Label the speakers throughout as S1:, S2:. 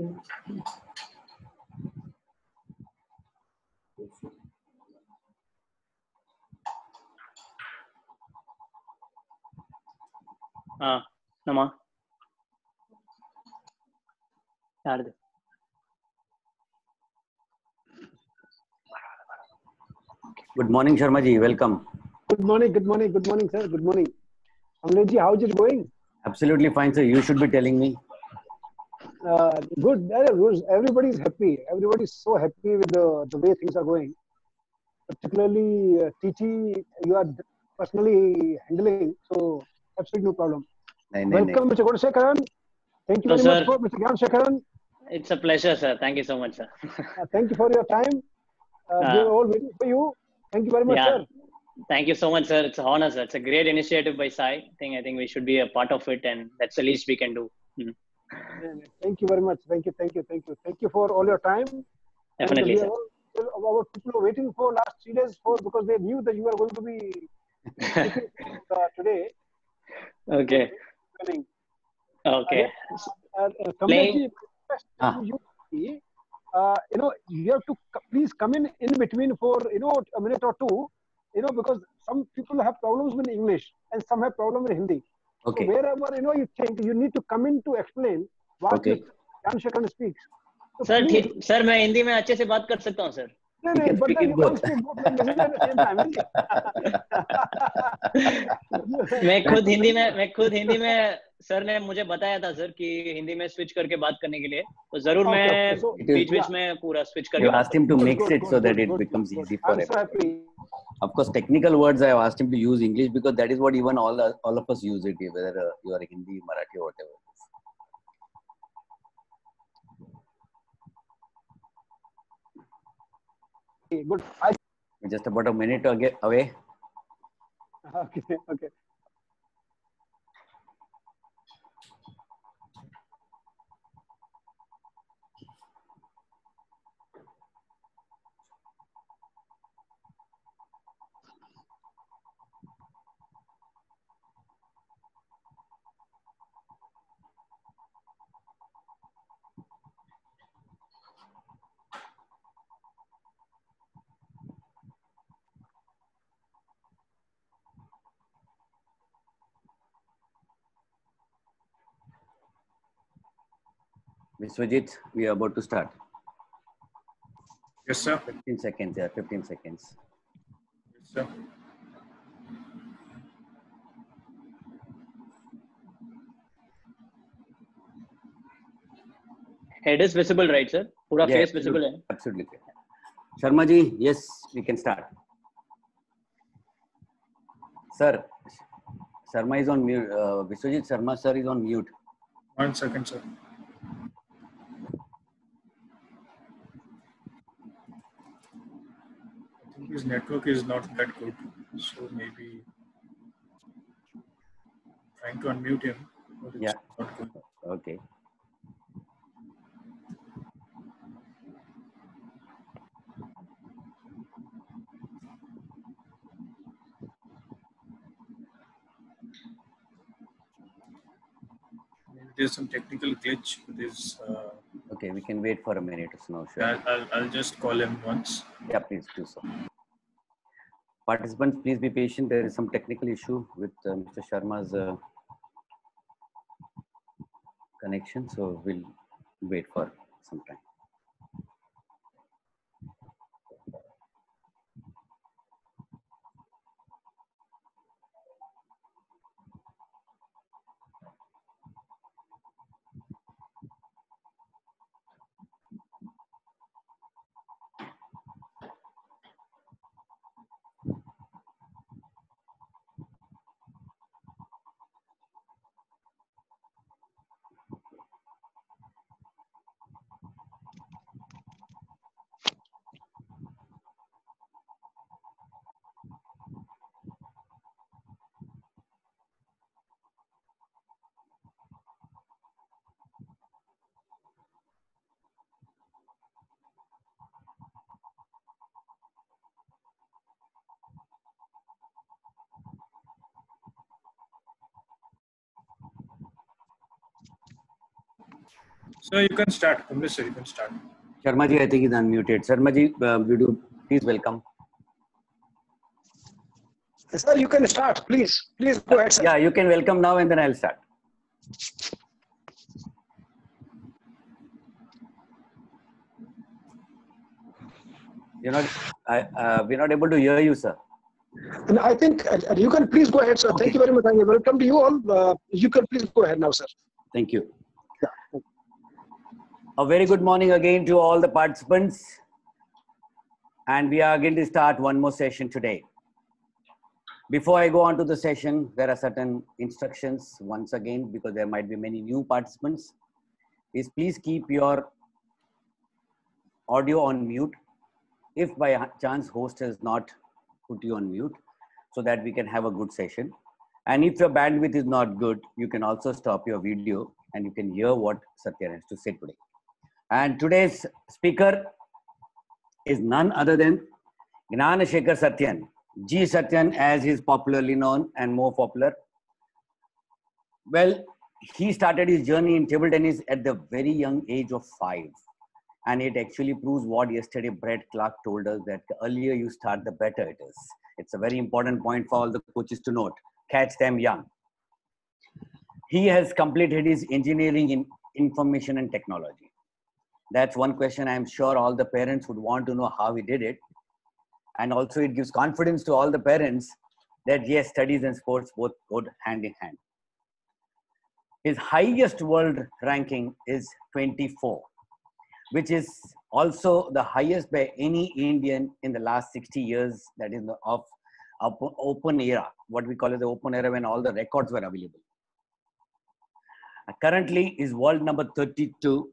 S1: Good
S2: morning Sharma ji welcome
S1: good morning good morning good morning sir good morning Amlesh ji how is it going
S2: absolutely fine sir you should be telling me
S1: uh, good. Everybody's happy. Everybody's so happy with the, the way things are going. Particularly uh, TT, you are personally handling, so absolutely no problem. Welcome, Mr. Godashekaran. Thank you very sir. much, for, Mr. Gamshekaran.
S3: It's a pleasure, sir. Thank you so much, sir.
S1: uh, thank you for your time. Uh, we're uh, all waiting for you. Thank you very much, yeah. sir.
S3: Thank you so much, sir. It's an honor, sir. It's a great initiative by SAI. I think I think we should be a part of it, and that's the least we can do. Mm -hmm.
S1: Thank you very much. Thank you, thank you, thank you. Thank you for all your time. Definitely. Sir. All, our people are waiting for last three days for because they knew that you are going to be uh, today. Okay. Okay. Uh, uh, uh Playing. Ah. You, uh, you know, you have to please come in in between for you know a minute or two, you know, because some people have problems with English and some have problem with Hindi. Okay. So wherever you know you think you need to come in to explain what okay. So Sir, please,
S3: sir, मैं हिंदी में अच्छे से बात कर सकता हूँ sir No, no, but then both.
S2: मैं खुद हिंदी में
S3: मैं खुद हिंदी में सर ने मुझे बताया था सर कि हिंदी में स्विच करके बात करने के लिए तो जरूर okay, मैं okay, so, बीच बीच में पूरा स्विच करके you asked him to mix good, it so that it becomes easy for him
S2: of course technical words i have asked him to use english because that is what even all all of us use it whether you are hindi marathi or whatever Okay, good. I... just about a minute away.
S1: Okay, okay.
S2: Vijit, we are about to start. Yes, sir. 15 seconds, yeah, 15 seconds. Yes, sir.
S3: Head is visible, right, sir?
S2: Pura face visible. Hai? Absolutely. Sharma ji, yes, we can start. Sir, Sharma is on mute. Uh, Vishwajit Sharma, sir, is on mute. One second, sir.
S1: his network is not that good. So maybe trying to unmute
S2: him. yeah. Okay. there's some technical glitch with his. Uh, okay, we can wait for a minute. It's no sure. I'll, I'll, I'll just call him once. Yeah, please do so. Participants, please be patient. There is some technical issue with uh, Mr. Sharma's uh, connection, so we'll wait for some time.
S1: So you can start. Mr. you can start.
S2: Sharma ji, I think he's unmuted. Sharma ji, uh, would please welcome? Sir, you can start, please. Please go ahead, sir. Yeah, you can welcome now and then I'll start. You're not, I, uh, we're not able to hear you, sir.
S1: And I think uh, you can please go ahead, sir. Okay. Thank you very much. I welcome to you all. Uh, you can
S2: please go ahead now, sir. Thank you. A very good morning again to all the participants. And we are going to start one more session today. Before I go on to the session, there are certain instructions once again, because there might be many new participants. Is please keep your audio on mute if by chance host has not put you on mute so that we can have a good session. And if your bandwidth is not good, you can also stop your video and you can hear what Satya has to say today. And today's speaker is none other than Gnana Shekhar Satyan, G. Satyan as he is popularly known and more popular. Well, he started his journey in table tennis at the very young age of five. And it actually proves what yesterday Brett Clark told us that the earlier you start, the better it is. It's a very important point for all the coaches to note. Catch them young. He has completed his engineering in information and technology that's one question I'm sure all the parents would want to know how he did it. And also, it gives confidence to all the parents that yes, studies and sports both go hand in hand. His highest world ranking is 24, which is also the highest by any Indian in the last 60 years, that is, of open era, what we call it the open era when all the records were available. Currently is world number 32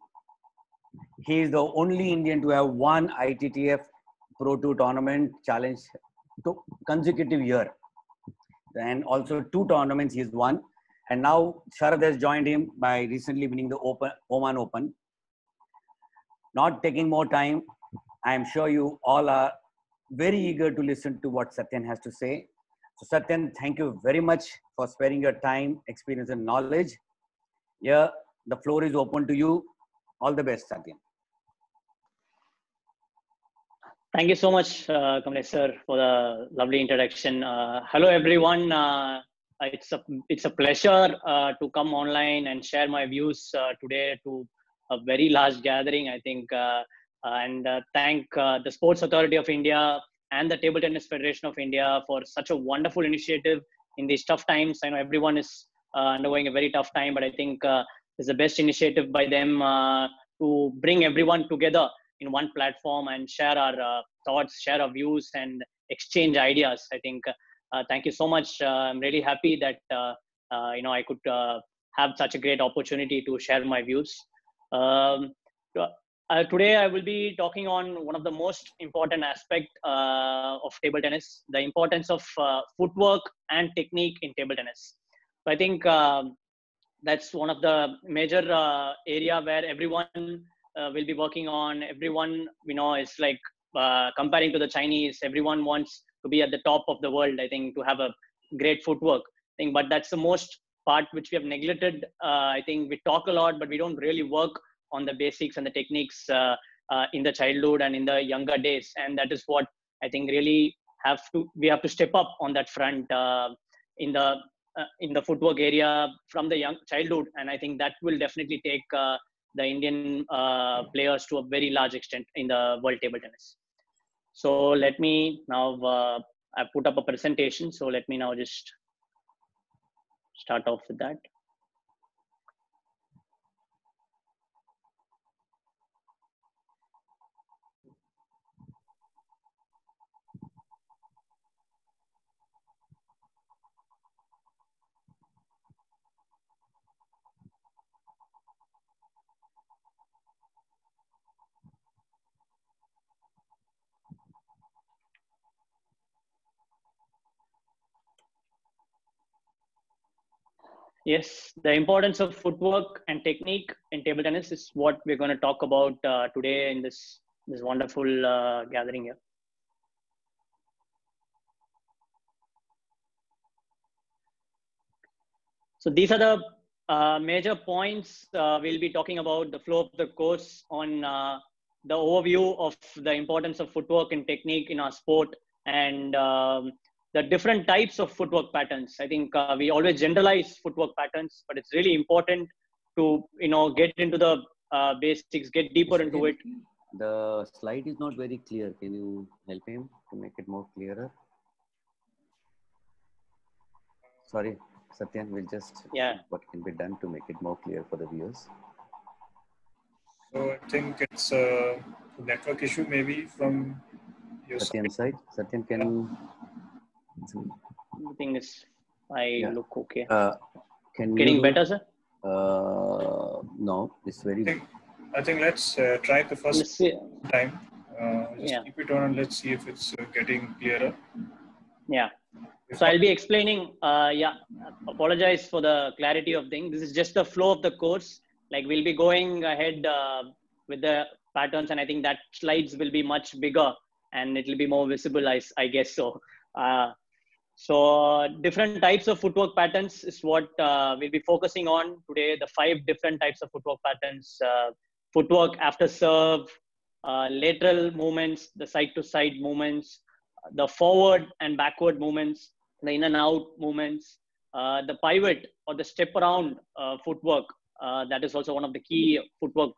S2: he is the only Indian to have won ITTF Pro 2 tournament challenge to consecutive year. And also two tournaments he has won. And now Sharad has joined him by recently winning the Open, Oman Open. Not taking more time, I am sure you all are very eager to listen to what Satyan has to say. So Satyan, thank you very much for sparing your time, experience and knowledge. Yeah, the floor is open to you. All the best, Satyam.
S3: Thank you so much, uh, Kamlesh sir, for the lovely introduction. Uh, hello, everyone. Uh, it's a it's a pleasure uh, to come online and share my views uh, today to a very large gathering. I think, uh, uh, and thank the Sports Authority of India and the Table Tennis Federation of India for such a wonderful initiative in these tough times. I know everyone is undergoing a very tough time, but I think is the best initiative by them uh, to bring everyone together in one platform and share our uh, thoughts, share our views, and exchange ideas. I think. Uh, thank you so much. I'm really happy that you know I could have such a great opportunity to share my views. Um, uh, today I will be talking on one of the most important aspect uh, of table tennis, the importance of uh, footwork and technique in table tennis. So I think um, that's one of the major uh, area where everyone uh, will be working on everyone you know is like uh, comparing to the chinese everyone wants to be at the top of the world i think to have a great footwork thing but that's the most part which we have neglected uh, i think we talk a lot but we don't really work on the basics and the techniques uh, uh, in the childhood and in the younger days and that is what i think really have to we have to step up on that front in the uh, in the footwork area from the young childhood, and I think that will definitely take uh, the Indian uh, players to a very large extent in the world table tennis. So let me now. I put up a presentation, so let me now just start off with that. Yes, the importance of footwork and technique in table tennis is what we're going to talk about uh, today in this this wonderful uh, gathering here. So these are the uh, major points uh, we'll be talking about the flow of the course on uh, the overview of the importance of footwork and technique in our sport and um, the different types of footwork patterns. I think uh, we always generalize footwork patterns, but it's really important to you know get into the uh, basics, get deeper into it.
S2: The slide is not very clear. Can you help him to make it more clearer? Sorry, Satyan, we'll just yeah. what can be done to make it more clear for the viewers.
S1: So I think it's a
S2: network issue maybe from your Satyan side. side. Satyan, can yeah think is. I yeah. look okay. Uh, can Getting you, better, sir? Uh, no, it's very. I think,
S1: I think let's uh, try the 1st time. Uh, just yeah. keep it on and let's see if it's uh, getting clearer.
S3: Yeah. So I'll be explaining. Uh, yeah, apologize for the clarity of things. This is just the flow of the course. Like we'll be going ahead uh, with the patterns, and I think that slides will be much bigger and it'll be more visible. I, I guess so. Uh, so different types of footwork patterns is what uh, we'll be focusing on today. The five different types of footwork patterns: uh, footwork after serve, uh, lateral movements, the side-to-side movements, the forward and backward movements, the in and out movements, uh, the pivot or the step around uh, footwork. Uh, that is also one of the key footwork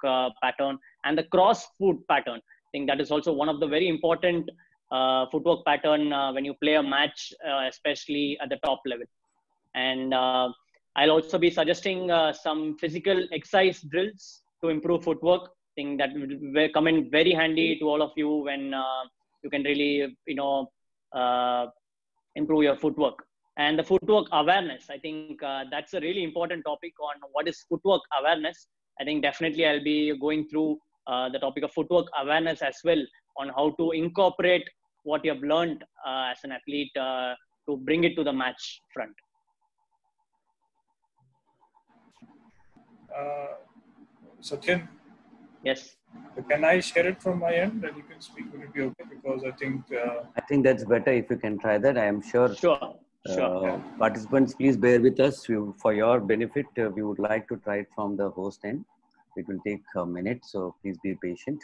S3: pattern and the cross foot pattern. I think that is also one of the very important uh, footwork pattern uh, when you play a match, uh, especially at the top level. And uh, I'll also be suggesting uh, some physical exercise drills to improve footwork. I think that will come in very handy to all of you when uh, you can really, you know, improve your footwork. And the footwork awareness, I think that's a really important topic on what is footwork awareness. I think definitely I'll be going through the topic of footwork awareness as well on how to incorporate what you have learned uh, as an athlete uh, to bring it to the match front? Uh, Satyan? Yes. Can I share
S1: it from my end that you can speak? Would it be okay? Because I think. Uh,
S2: I think that's better if you can try that. I am sure. Sure. Uh, sure. Yeah. Participants, please bear with us. for your benefit, uh, we would like to try it from the host end. It will take a minute, so please be patient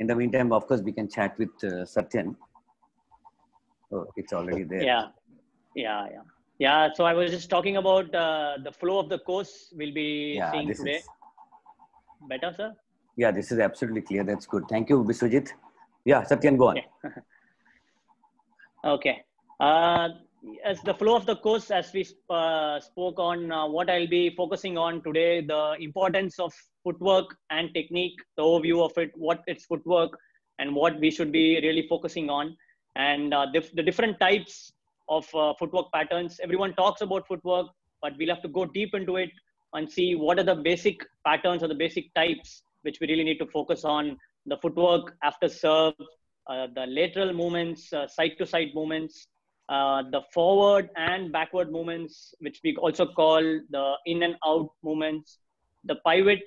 S2: in the meantime, of course, we can chat with uh, Satyan. Oh, it's already there. Yeah,
S3: yeah, yeah. Yeah, so I was just talking about uh, the flow of the course we'll be yeah, seeing today. Is... Better, sir?
S2: Yeah, this is absolutely clear. That's good. Thank you, Biswajit. Yeah, Satyan, go on. Okay.
S3: okay. Uh, as the flow of the course, as we uh, spoke on uh, what I'll be focusing on today, the importance of footwork and technique, the overview of it, what it's footwork and what we should be really focusing on, and uh, the, the, different types of uh, footwork patterns. Everyone talks about footwork, but we'll have to go deep into it and see what are the basic patterns or the basic types which we really need to focus on the footwork after serve, uh, the lateral movements, uh, side to side movements, uh, the forward and backward movements, which we also call the in and out movements, the pivot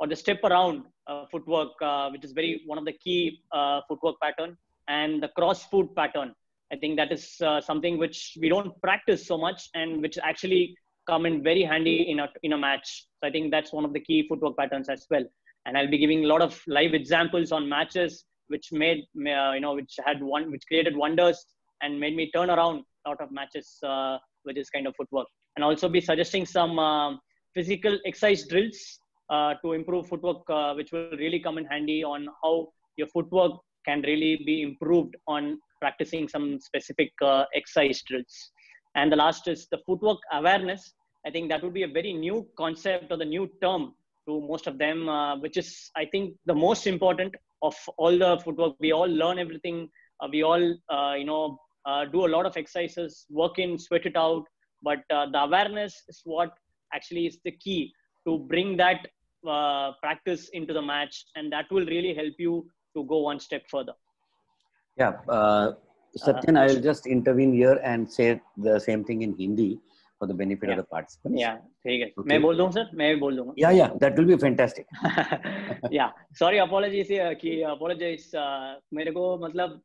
S3: or the step around uh, footwork, uh, which is very one of the key uh, footwork pattern, and the cross foot pattern. I think that is uh, something which we don't practice so much, and which actually come in very handy in a in a match. So I think that's one of the key footwork patterns as well. And I'll be giving a lot of live examples on matches which made you know which had one which created wonders and made me turn around a lot of matches uh, with this kind of footwork. And also be suggesting some um, physical exercise drills uh, to improve footwork, uh, which will really come in handy on how your footwork can really be improved on practicing some specific uh, exercise drills. And the last is the footwork awareness. I think that would be a very new concept or the new term to most of them, uh, which is, I think, the most important of all the footwork. We all learn everything. Uh, we all, uh, you know, uh, do a lot of exercises, work in, sweat it out. But uh, the awareness is what actually is the key to bring that uh, practice into the match, and that will really help you to go one step further.
S2: Yeah, uh, Satyan, I uh, will just intervene here and say the same thing in Hindi. for the benefit yeah. of the participants. Yeah,
S3: ठीक है. मैं बोल दूँ sir, मैं भी बोल दूँगा. Yeah, yeah,
S2: that will be fantastic.
S3: yeah, sorry, apologies कि apologies मेरे को मतलब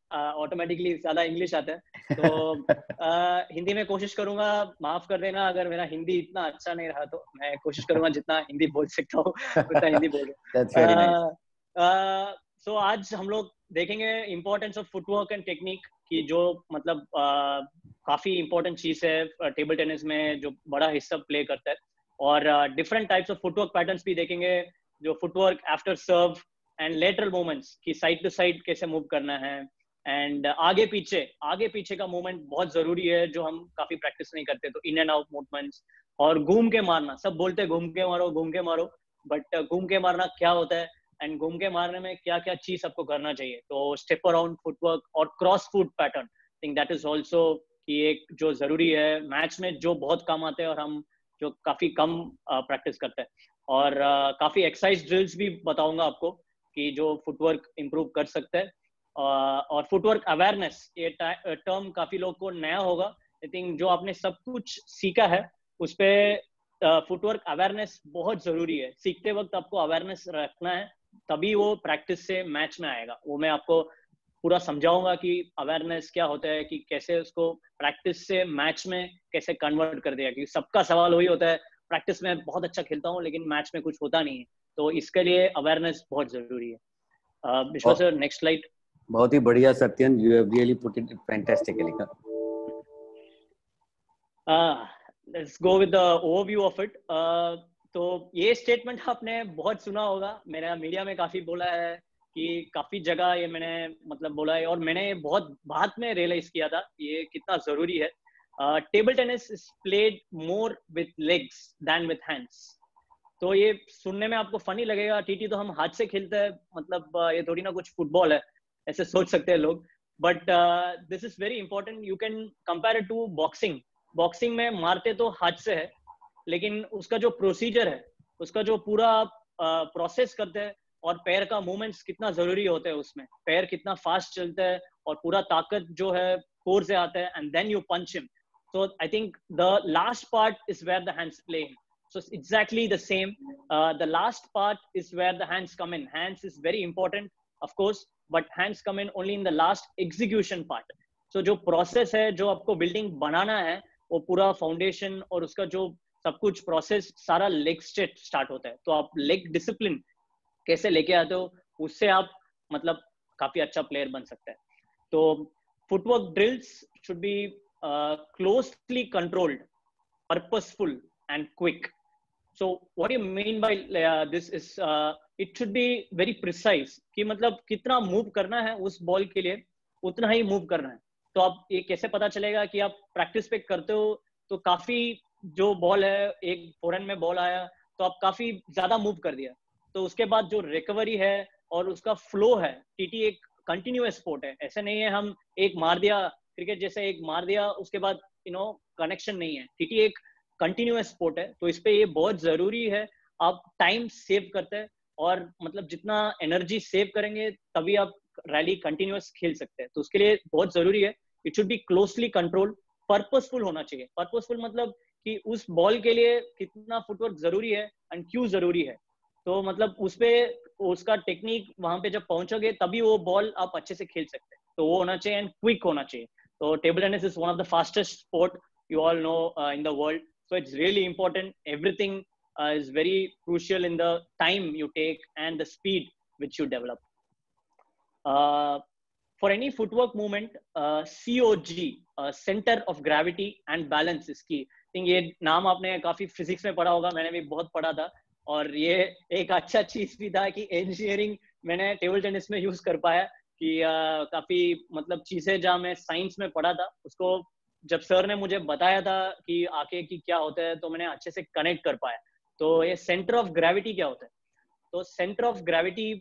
S3: automatically ज़्यादा English आता है, तो हिंदी में कोशिश करूँगा माफ कर देना अगर मेरा हिंदी इतना अच्छा नहीं रहा तो मैं कोशिश करूँगा जितना हिंदी बोल सकता हूँ उतना हिंदी बोलूँ. That's very uh, nice. Uh, सो आज हम लोग देखेंगे importance of footwork and technique की जो मतलब काफ़ी इंपॉर्टेंट चीज़ है टेबल टेनिस में जो बड़ा हिस्सा प्ले करता है और different types of footwork pattern भी देखेंगे जो footwork after serve and lateral movements की साइड टू साइड कैसे मूव करना है एंड आगे पीछे आगे पीछे का मूवमेंट बहुत जरूरी है जो हम काफी प्रैक्टिस नहीं करते तो इन एंड आउट मूवमेंट्स और घूम के मारना सब बोलते हैं घूम के मारो घूम के मारो बट घूम के मारना क्या होता है एंड घूम के मारने में क्या क्या चीज आपको करना चाहिए तो स्टेप अराउंड फुटवर्क और cross foot pattern think that is also कि एक जो जरूरी है मैच में जो बहुत कम आते हैं और हम जो काफी कम प्रैक्टिस करते हैं और काफी एक्सरसाइज ड्रिल्स भी बताऊंगा आपको कि जो फुटवर्क इम्प्रूव कर सकते हैं और फुटवर्क अवेयरनेस ये टर्म काफी लोग को नया होगा आई थिंक जो आपने सब कुछ सीखा है उस पर फुटवर्क अवेयरनेस बहुत जरूरी है सीखते वक्त आपको अवेयरनेस रखना है तभी वो प्रैक्टिस से मैच में आएगा वो मैं आपको पूरा समझाऊंगा कि अवेयरनेस क्या होता है कि कैसे उसको प्रैक्टिस से मैच में कैसे कन्वर्ट कर दिया क्योंकि सबका सवाल वही होता है प्रैक्टिस में बहुत अच्छा खेलता हूँ लेकिन मैच में कुछ होता नहीं है तो इसके लिए अवेयरनेस बहुत जरूरी है विश्वास सर नेक्स्ट स्लाइड
S2: बहुत ही बढ़िया Satyan you have really put it fantastically का
S3: let's go with the overview of it तो ये स्टेटमेंट आपने बहुत सुना होगा मेरा मीडिया में काफी बोला है कि काफी जगह ये मैंने मतलब बोला है और मैंने बहुत बाद में रियलाइज किया था ये कितना जरूरी है table tennis is played more with legs then with hands तो ये सुनने में आपको फनी लगेगा टीटी तो हम हाथ से खेलते हैं मतलब ये थोड़ी ना कुछ फुटबॉल है ऐसे सोच सकते हैं लोग but this is very important you can compare to boxing boxing में मारते तो हाथ से है लेकिन उसका जो प्रोसीजर है उसका जो पूरा प्रोसेस uh, करते हैं और पैर का मूवमेंट्स कितना जरूरी होता है उसमें पैर कितना फास्ट चलता है और पूरा ताकत जो है कोर से आता है and then you punch him so I think the last part is where the hands play in so exactly the same the last part is where the hands come in hands is very important of course but hands come in only in the last execution part so जो process है जो आपको building बनाना है वो पूरा foundation और उसका जो सब कुछ प्रोसेस सारा लेग स्टेट स्टार्ट होता है तो आप लेग डिसिप्लिन कैसे लेके आते हो उससे आप मतलब काफी अच्छा प्लेयर बन सकते हैं तो footwork drills should be closely controlled purposeful and quick so what you mean by this is it should be very precise कि मतलब कितना मूव करना है उस बॉल के लिए उतना ही मूव करना है तो आप ये कैसे पता चलेगा कि आप प्रैक्टिस पे करते हो तो काफी जो बॉल है एक फोरन में बॉल आया तो आप काफी ज्यादा मूव कर दिया तो उसके बाद जो रिकवरी है और उसका फ्लो है टीटी एक कंटिन्यूस स्पोर्ट है ऐसे नहीं है हम एक मार दिया क्रिकेट जैसे एक मार दिया उसके बाद यू नो कनेक्शन नहीं है टीटी एक कंटिन्यूस स्पोर्ट है तो इस पे ये बहुत जरूरी है आप टाइम सेव करते हैं और मतलब जितना एनर्जी सेव करेंगे तभी आप रैली कंटिन्यूस खेल सकते हैं तो उसके लिए बहुत जरूरी है it should be closely control purposeful होना चाहिए पर्पसफुल मतलब कि उस बॉल के लिए कितना फुटवर्क जरूरी है एंड क्यों जरूरी है तो मतलब उसपे उसका टेक्निक वहां पे जब पहुंचोगे तभी वो बॉल आप अच्छे से खेल सकते हैं तो वो होना चाहिए एंड क्विक होना चाहिए तो table tennis is one of the fastest sport you all know in the world so it's really important everything is very crucial in the time you take and the speed which you develop for any footwork movement C O G centre of gravity and balance इसकी ये नाम आपने काफी physics में पढ़ा होगा मैंने भी बहुत पढ़ा था और ये एक अच्छा चीज भी था कि इंजीनियरिंग मैंने टेबल टेनिस में यूज कर पाया कि आ, काफी मतलब चीजें जहाँ मैं साइंस में पढ़ा था उसको जब सर ने मुझे बताया था कि आके की क्या होता है तो मैंने अच्छे से कनेक्ट कर पाया तो ये सेंटर ऑफ ग्रेविटी क्या होता है तो सेंटर ऑफ ग्रेविटी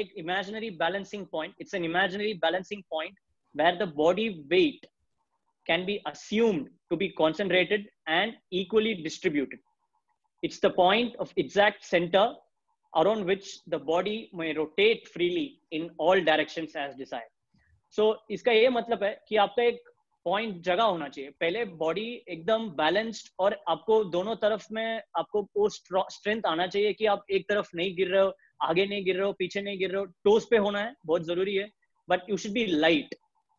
S3: एक imaginary balancing point it's an imaginary balancing point where the body weight can be assumed to be concentrated and equally distributed It's the point of exact center around which the body may rotate freely in all directions as desired. So इसका ये मतलब है कि आपका एक point जगह होना चाहिए पहले बॉडी एकदम बैलेंस्ड और आपको दोनों तरफ में आपको वो स्ट्रेंथ आना चाहिए कि आप एक तरफ नहीं गिर रहे हो आगे नहीं गिर रहे हो पीछे नहीं गिर रहे हो टोस पे होना है बहुत जरूरी है but you should be light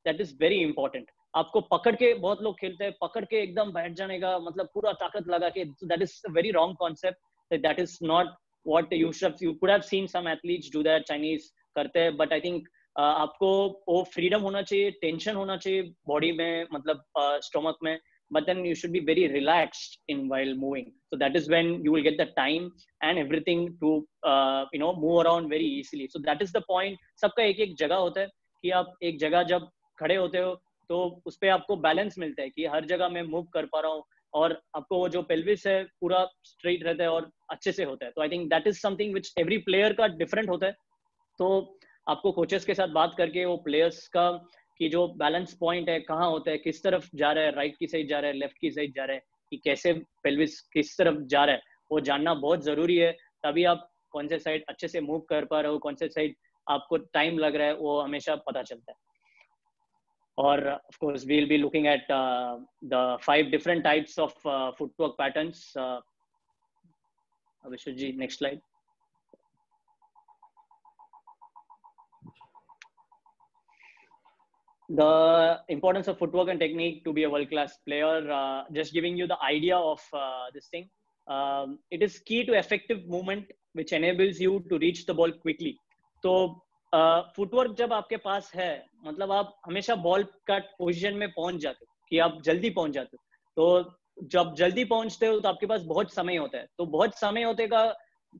S3: that is very important आपको पकड़ के बहुत लोग खेलते हैं पकड़ के एकदम बैठ जाने का मतलब पूरा ताकत लगा के that is very wrong concept that is not what you you could have seen some athletes do that Chinese करते हैं बट आई थिंक आपको वो फ्रीडम होना चाहिए टेंशन होना चाहिए बॉडी में मतलब स्टोमक uh, में but then you should be very relax in while moving so that is when you will get the time and everything to you know move around very easily so that is the point सबका एक एक जगह होता है कि आप एक जगह जब खड़े होते हो तो उस पर आपको बैलेंस मिलता है कि हर जगह मैं मूव कर पा रहा हूँ और आपको वो जो पेल्विस है पूरा स्ट्रेट रहता है और अच्छे से होता है तो I think that is something which every player का डिफरेंट होता है तो आपको कोचेस के साथ बात करके वो प्लेयर्स का कि जो बैलेंस पॉइंट है कहाँ होता है किस तरफ जा रहा है राइट की साइड जा रहा है लेफ्ट की साइड जा रहा है कि कैसे पेल्विस किस तरफ जा रहा है वो जानना बहुत जरूरी है तभी आप कौन से साइड अच्छे से मूव कर पा रहे हो कौन से साइड आपको टाइम लग रहा है वो हमेशा पता चलता है or of course we'll be looking at uh, the five different types of uh, footwork patterns uh, next slide the importance of footwork and technique to be a world class player uh, just giving you the idea of uh, this thing um, it is key to effective movement which enables you to reach the ball quickly so footwork जब आपके पास है मतलब आप हमेशा ball का position में पहुंच जाते हो कि आप जल्दी पहुंच जाते हो तो जब जल्दी पहुंचते हो तो आपके पास बहुत समय होता है तो बहुत समय होते का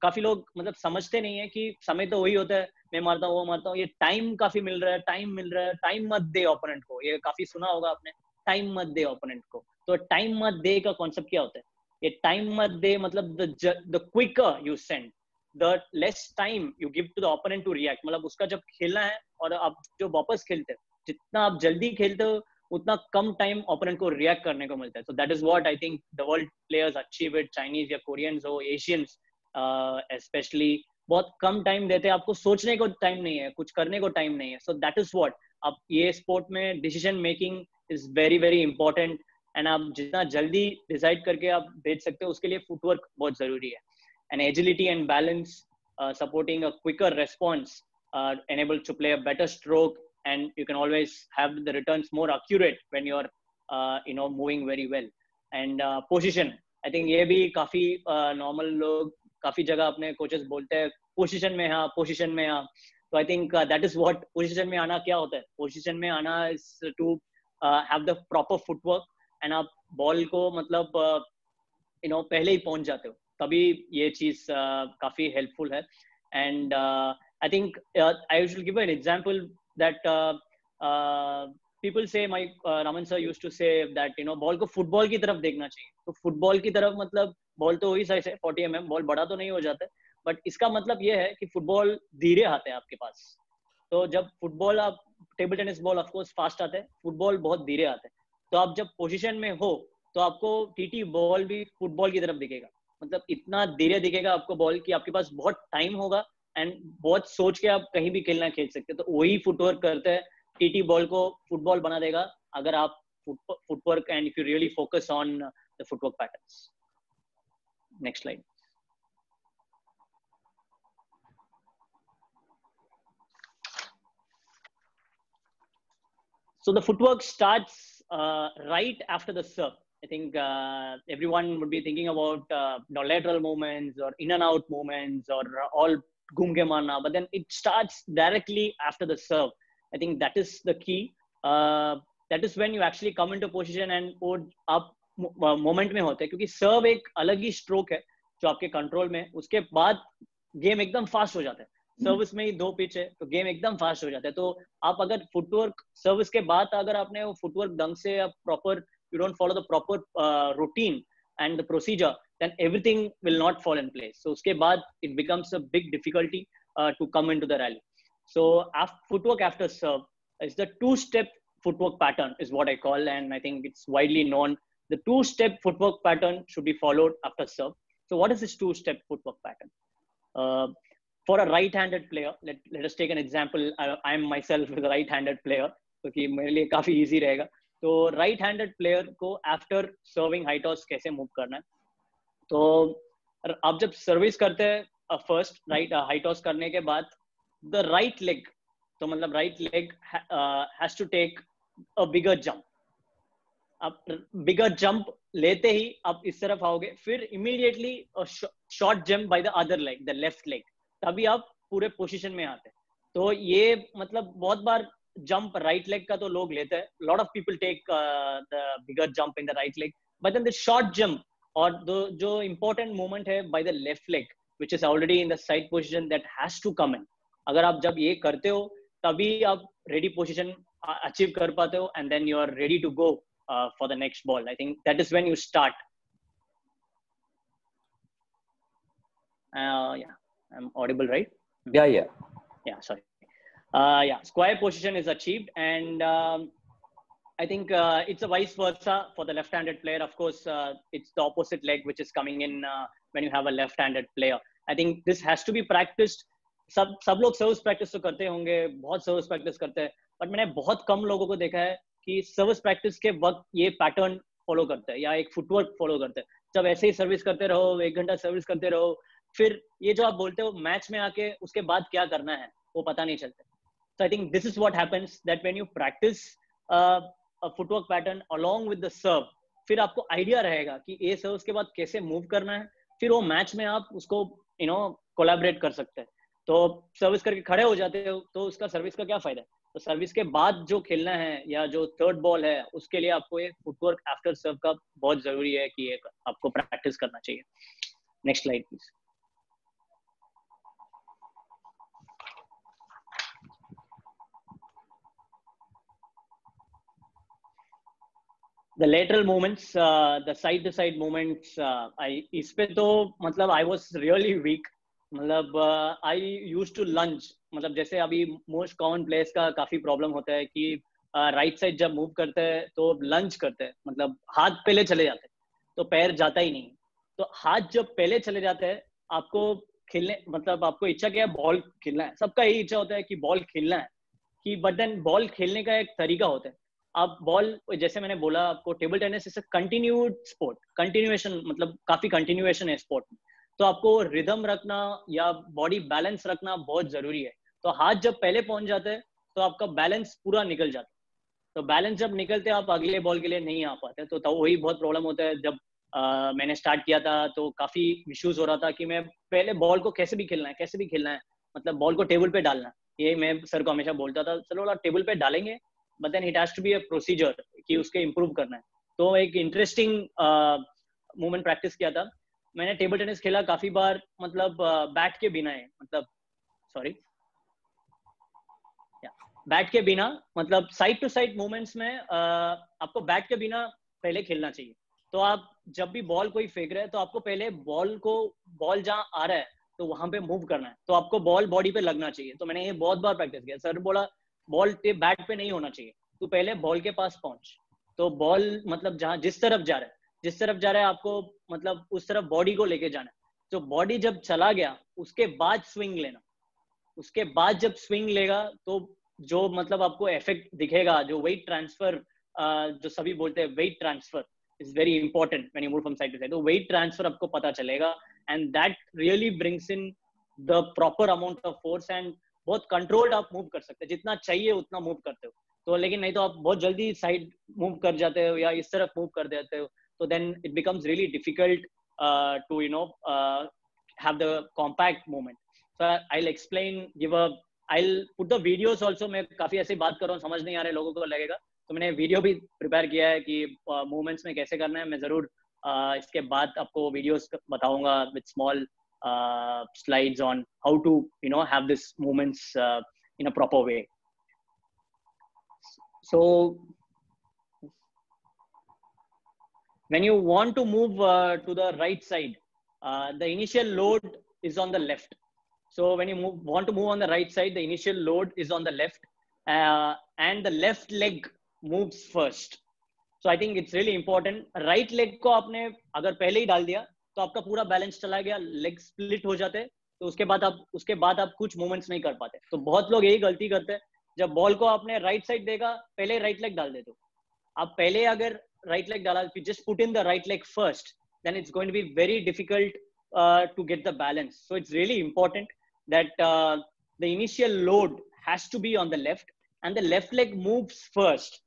S3: काफी लोग मतलब समझते नहीं है कि समय तो वही होता है मैं मारता हूँ वो मारता हूँ ये टाइम काफी मिल रहा है टाइम मिल रहा है टाइम मत दे ओपोनेंट को ये काफी सुना होगा आपने टाइम मत दे ओपोनेंट को तो टाइम मत दे का कॉन्सेप्ट क्या होता है ये टाइम मत दे मतलब the quicker you send the less time you give to the opponent to react मतलब उसका जब खेलना है और आप जो वापस खेलते हो जितना आप जल्दी खेलते हो उतना कम टाइम ओपोनेंट को रिएक्ट करने को मिलता है so that is what I think the world players achieve it Chinese या कोरियंस हो एशियंस स्पेशली uh, बहुत कम टाइम देते हैं आपको सोचने को टाइम नहीं है कुछ करने को टाइम नहीं है सो दैट इज व्हाट आप ये स्पोर्ट में decision making is very very important and आप जितना जल्दी डिसाइड करके आप भेज सकते हो उसके लिए फुटवर्क बहुत जरूरी है and agility and balance uh, supporting a quicker response uh, enabled to play a better stroke and you can always have the returns more accurate when you're uh, you know moving very well and uh, position i think ab kafi uh, normal log kafi jagah apne coaches bolte hai, position mein ha, position mein ha. so i think that is what position mein aana kya hota hai position mein aana is to have the proper footwork and a ball ko matlab you know pehle hi pahunch jate ho तभी ये चीज काफी helpful है and I think I will give an example that people say my Raman sir used to say that you know ball को football की तरफ देखना चाहिए तो फुटबॉल की तरफ मतलब बॉल तो वही साइज है फोर्टी एम बॉल बड़ा तो नहीं हो जाता बट इसका मतलब ये है कि फुटबॉल धीरे आते हैं आपके पास तो जब फुटबॉल आप table tennis ball of course fast आते हैं फुटबॉल बहुत धीरे आते हैं तो आप जब पोजिशन में हो तो आपको टीटी बॉल भी फुटबॉल की तरफ दिखेगा मतलब इतना धीरे दिखेगा आपको बॉल की आपके पास बहुत टाइम होगा एंड बहुत सोच के आप कहीं भी खेलना खेल सकते तो वही फुटवर्क करते हैं टीटी बॉल को फुटबॉल बना देगा अगर आप footwork and you really focus on the footwork pattern next line so the footwork start right after the serve I think uh, everyone would be thinking about uh, you know, lateral movements or in and out movements or all gumgemana, but then it starts directly after the serve. I think that is the key. Uh, that is when you actually come into position and वो up moment में होते हैं क्योंकि सर्व एक अलग ही stroke है जो आपके कंट्रोल में उसके बाद गेम एकदम फास्ट हो जाता है सर्विस में ही दो पिच है तो गेम एकदम फास्ट हो जाता है तो आप अगर फुटवर्क सर्विस के बाद अगर आपने वो फुटवर्क ढंग से आप proper you don't follow the proper uh, routine and the procedure then everything will not fall in place so uske baad it becomes a big difficulty uh, to come into the rally so after, footwork after serve is the two step footwork pattern is what i call and i think it's widely known the two step footwork pattern should be followed after serve so what is this two step footwork pattern uh, for a right-handed player, let, let us take an example. I, am myself a right-handed player, so कि मेरे लिए easy रहेगा. तो right handed player को after serving high toss कैसे move करना है तो आप जब सर्विस करते हैं फर्स्ट राइट हाई टॉस करने के बाद द राइट लेग तो मतलब right leg has to take a bigger jump आप बिगर जंप लेते ही आप इस तरफ आओगे फिर immediately short jump by the other leg the left leg तभी आप पूरे पोजीशन में आते हैं तो ये मतलब बहुत बार jump right leg ka to log lete hain. lot of people take uh, the bigger jump in the right leg, but then the short jump or the jo important movement hai by the left leg, which is already in the side position that has to come in. agar aap jab ye karte ho tabhi aap ready position achieve kar pate ho and then you are ready to go uh, for the next ball i think that is when you start uh yeah i'm audible right yeah yeah yeah sorry Uh, yeah, square position is achieved, and um, I think uh, it's a vice versa for the left-handed player. Of course, uh, it's the opposite leg which is coming in uh, when you have a left-handed player. I think this has to be practiced. सब सब लोग service practice तो करते होंगे बहुत service practice करते हैं but मैंने बहुत कम लोगों को देखा है कि सर्विस प्रैक्टिस के वक्त ये पैटर्न फॉलो करते हैं या एक फुटवर्क फॉलो करते हैं जब ऐसे ही सर्विस करते रहो एक घंटा सर्विस करते रहो फिर ये जो आप बोलते हो मैच में आके उसके बाद क्या करना है वो पता नहीं चलता So I think this is what happens that when you practice uh, a footwork pattern along with the serve, फिर आपको आइडिया रहेगा कि ए सर्व के बाद कैसे मूव करना है फिर वो मैच में आप उसको यू नो कोलैबोरेट कर सकते हैं तो सर्विस करके खड़े हो जाते हो तो उसका सर्विस का क्या फायदा है तो सर्विस के बाद जो खेलना है या जो थर्ड बॉल है उसके लिए आपको ये फुटवर्क आफ्टर सर्व का बहुत जरूरी है कि ये आपको प्रैक्टिस करना चाहिए next slide please the lateral movements the side to side movements I इस to तो मतलब आई really रियली वीक मतलब आई यूज टू लंच मतलब जैसे अभी मोस्ट कॉमन प्लेस का काफी प्रॉब्लम होता है कि राइट uh, साइड जब मूव करते हैं तो लंच करते हैं मतलब हाथ पहले चले जाते हैं तो पैर जाता ही नहीं तो हाथ जब पहले चले जाते हैं आपको खेलने मतलब आपको इच्छा क्या है बॉल खेलना है सबका यही इच्छा होता है कि बॉल खेलना है कि बट देन बॉल खेलने का एक तरीका होता है आप बॉल जैसे मैंने बोला आपको table tennis is continued sport continuation मतलब काफी कंटिन्यूएशन है स्पोर्ट में तो आपको रिदम रखना या बॉडी बैलेंस रखना बहुत जरूरी है तो हाथ जब पहले पहुंच जाते हैं तो आपका बैलेंस पूरा निकल जाता है तो बैलेंस जब निकलते आप अगले बॉल के लिए नहीं आ पाते तो, तो वही बहुत प्रॉब्लम होता है जब आ, मैंने स्टार्ट किया था तो काफी इश्यूज हो रहा था कि मैं पहले बॉल को कैसे भी खेलना है कैसे भी खेलना है मतलब बॉल को टेबल पे डालना है ये मैं सर को हमेशा बोलता था चलो टेबल पे डालेंगे but then it has to be a procedure कि उसके इम्प्रूव करना है तो एक इंटरेस्टिंग मूवमेंट प्रैक्टिस किया था मैंने टेबल टेनिस खेला काफी बार मतलब बैट uh, के बिना है मतलब सॉरी बैट के बिना मतलब साइड टू साइड मूवमेंट्स में uh, आपको बैट के बिना पहले खेलना चाहिए तो आप जब भी बॉल कोई फेंक रहे हैं तो आपको पहले बॉल को बॉल जहाँ आ रहा है तो वहां पे मूव करना है तो आपको बॉल बॉडी पे लगना चाहिए तो मैंने ये बहुत बार प्रैक्टिस किया सर बोला बॉल पे बैट पे नहीं होना चाहिए तू पहले बॉल के पास पहुंच तो बॉल मतलब जहां जिस तरफ जा रहा है जिस तरफ जा रहा है आपको मतलब उस तरफ बॉडी को लेके जाना तो बॉडी जब चला गया उसके बाद स्विंग लेना उसके बाद जब स्विंग लेगा तो जो मतलब आपको इफेक्ट दिखेगा जो वेट ट्रांसफर जो सभी बोलते हैं weight transfer is very important when you move from side to side तो वेट ट्रांसफर आपको पता चलेगा and that really brings in the proper amount of force and बहुत कंट्रोल्ड आप मूव कर सकते हैं जितना चाहिए उतना मूव करते हो तो लेकिन नहीं तो आप बहुत जल्दी साइड मूव कर जाते हो या इस तरफ मूव कर देते हो तो then it becomes really difficult to you know have the compact movement so I explain give a I put the videos also मैं काफी ऐसे बात कर रहा हूँ समझ नहीं आ रहे लोगों को लगेगा तो मैंने वीडियो भी प्रिपेयर किया है कि मूवमेंट्स uh, में कैसे करना है मैं जरूर uh, इसके बाद आपको वीडियोस बताऊंगा with small uh, slides on how to you know have this movements uh, in a proper way so when you want to move uh, to the right side uh, the initial load is on the left so when you move, want to move on the right side the initial load is on the left uh, and the left leg moves first so i think it's really important right leg ko apne agar pehle hi dal diya तो आपका पूरा balance चला गया leg split हो जाते तो उसके बाद आप उसके बाद आप कुछ मूवमेंट्स नहीं कर पाते तो बहुत लोग यही गलती करते हैं जब बॉल को आपने राइट साइड देगा पहले राइट लेग डाल देते हो आप पहले अगर राइट लेग डाला just put in the right leg first then it's going to be very difficult uh, to get the balance. So it's really important that uh, the initial load has to be on the left and the left leg moves first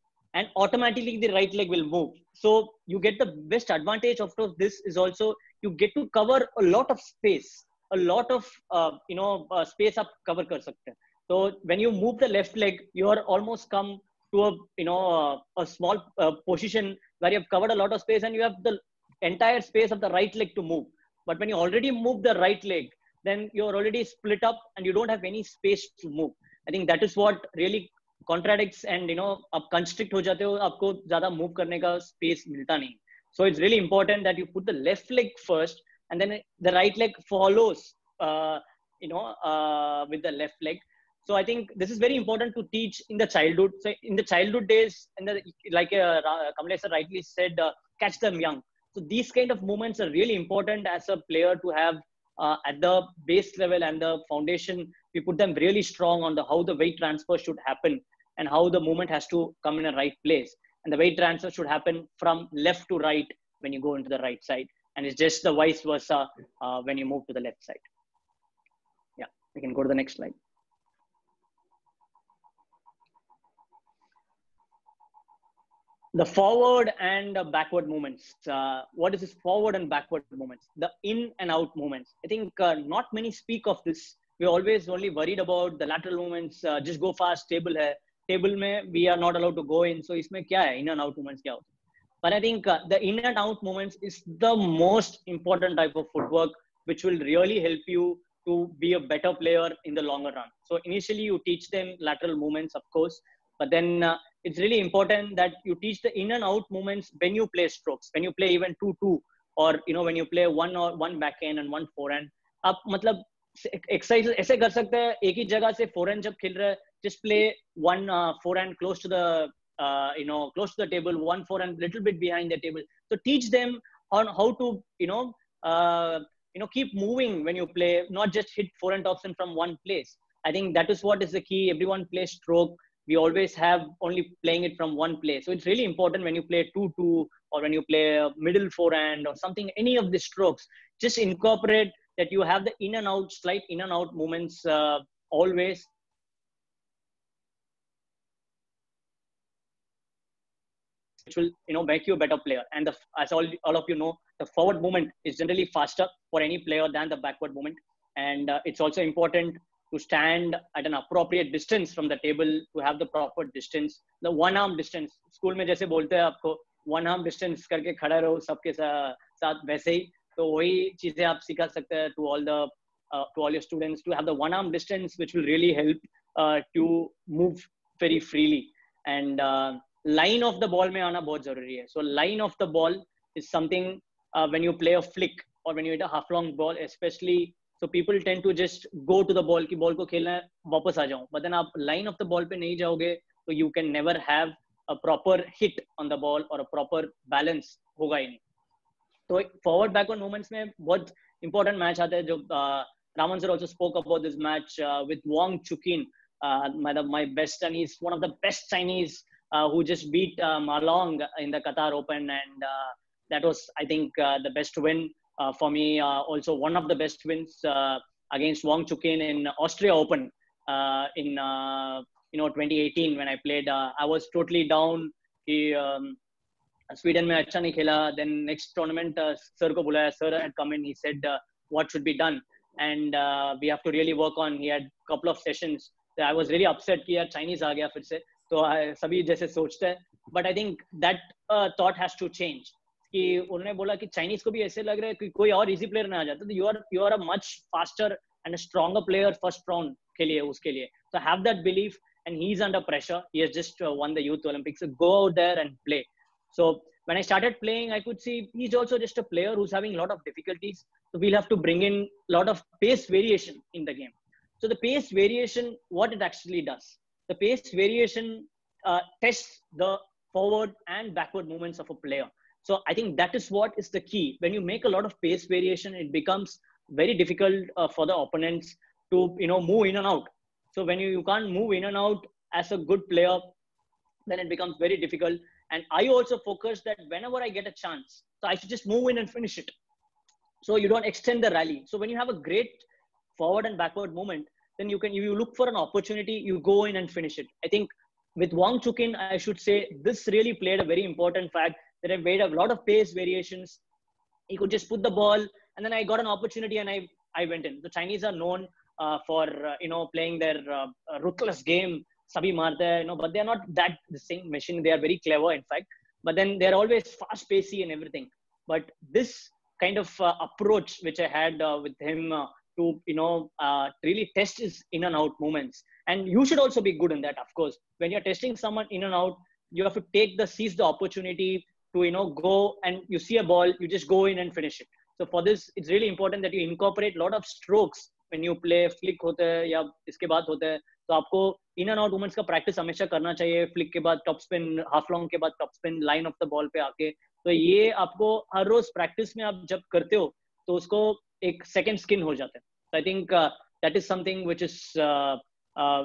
S3: and automatically the right leg will move. So you get the best advantage of course this is also you get to cover a lot of space a lot of uh, you know uh, space आप cover कर सकते हैं so when you move the left leg you are almost come to a you know uh, a small uh, position where you have covered a lot of space and you have the entire space of the right leg to move but when you already move the right leg then you're already split up and you don't have any space to move i think that is what really contradicts and you know आप constrict हो जाते हो आपको ज्यादा move करने का space मिलता नहीं So it's really important that you put the left leg first, and then the right leg follows. Uh, you know, uh, with the left leg. So I think this is very important to teach in the childhood. So in the childhood days, and like uh, Kamlesa rightly said, uh, catch them young. So these kind of movements are really important as a player to have uh, at the base level and the foundation. We put them really strong on the how the weight transfer should happen and how the movement has to come in a right place and the weight transfer should happen from left to right when you go into the right side and it's just the vice versa uh, when you move to the left side yeah we can go to the next slide the forward and backward movements uh, what is this forward and backward movements the in and out movements i think uh, not many speak of this we always only worried about the lateral movements uh, just go fast stable here uh, table में we are not allowed to go in so इसमें क्या है in and out movements क्या होते हैं I think the in and out movements is the most important type of footwork which will really help you to be a better player in the longer run so initially you teach them lateral movements of course but then it's really important that you teach the in and out movements when you play strokes when you play even to to और you know when you play one or one back and and one forehand अब मतलब exercise ऐसे कर सकते हैं एक ही जगह से फोर जब खेल रहे just play one forehand close to the you know close to the table one four and little bit behind the table so teach them on how to you know uh, you know keep moving when you play not just hit four and option from one place i think that is what is the key everyone plays stroke we always have only playing it from one place. So it's really important when you play 2 2 or when you play middle forehand or something, any of the strokes, just incorporate that you have the in and out, slight in and out movements uh, always. Which will you know make you a better player. And the, as all, all of you know, the forward movement is generally faster for any player than the backward movement. And uh, it's also important to stand at an appropriate distance from the table to have the proper distance. The one arm distance. School में जैसे बोलते हैं आपको one arm distance करके खड़ा रहो सबके साथ वैसे ही तो वही चीजें आप सिखा सकते हैं to all the to all your students to have the one arm distance which will really help to move very freely and line of the ball में आना बहुत जरूरी है so line of the ball is something when you play a flick और when you hit a half long ball specially so people tend to just go to the ball की ball को खेलना है वापस आ जाऊं बट आप line of the ball पे नहीं जाओगे तो you can never have a proper hit on the ball और अ प्रॉपर बैलेंस होगा ही नहीं तो एक फॉरवर्ड बैकवर्ड मूवमेंट्स में बहुत इंपॉर्टेंट मैच आते हैं जो Raman sir also spoke about this match with Wong Chuqin मतलब my best and one of the best Chinese who just beat Ma Long in the Qatar Open, and that was, I think, the best win for me. also, one of the best wins uh, against Wong Chukin in Austria Open in you know 2018 when I played. I was totally down. He Sweden में अच्छा नहीं खेला then next tournament sir को बुलाया sir had come in he said what should be done and we have to really work on he had couple of sessions I was really upset कि यार Chinese आ गया फिर से तो uh, सभी जैसे सोचते हैं but I think that thought has to change कि उन्होंने बोला कि चाइनीज को भी ऐसे लग रहा है कि कोई और इजी प्लेयर ना आ जाता तो you are you are a much faster and stronger player first round के लिए उसके लिए so have that belief and he's under pressure. He has just uh, won the Youth Olympics. So go out there and play So when I started playing, I could see he's also just a player who's having a lot of difficulties. So we'll have to bring in a lot of pace variation in the game. So the pace variation, what it actually does, the pace variation uh, tests the forward and backward movements of a player. So I think that is what is the key. When you make a lot of pace variation, it becomes very difficult uh, for the opponents to you know move in and out. So when you, you can't move in and out as a good player, then it becomes very difficult and I also focus that whenever I get a chance, so I should just move in and finish it. So you don't extend the rally. So when you have a great forward and backward movement, then you can you look for an opportunity, you go in and finish it. I think with Wang Chukin, I should say this really played a very important fact that I made a lot of pace variations. He could just put the ball, and then I got an opportunity and I I went in. The Chinese are known uh, for uh, you know playing their uh, ruthless game sabhi marte you know but they're not that the same machine they are very clever in fact but then they're always fast pacey and everything but this kind of uh, approach which i had uh, with him uh, to you know uh, really test his in and out movements and you should also be good in that of course when you're testing someone in and out you have to take the seize the opportunity to you know go and you see a ball you just go in and finish it so for this it's really important that you incorporate a lot of strokes when you play flick hote hai ya iske baad hote तो आपको in and out movements का practice हमेशा करना चाहिए flick के बाद top spin half long के बाद top spin line of the ball पे आके तो ये आपको हर रोज प्रैक्टिस में आप जब करते हो तो उसको एक सेकेंड स्किन हो जाता है तो I think that is something which is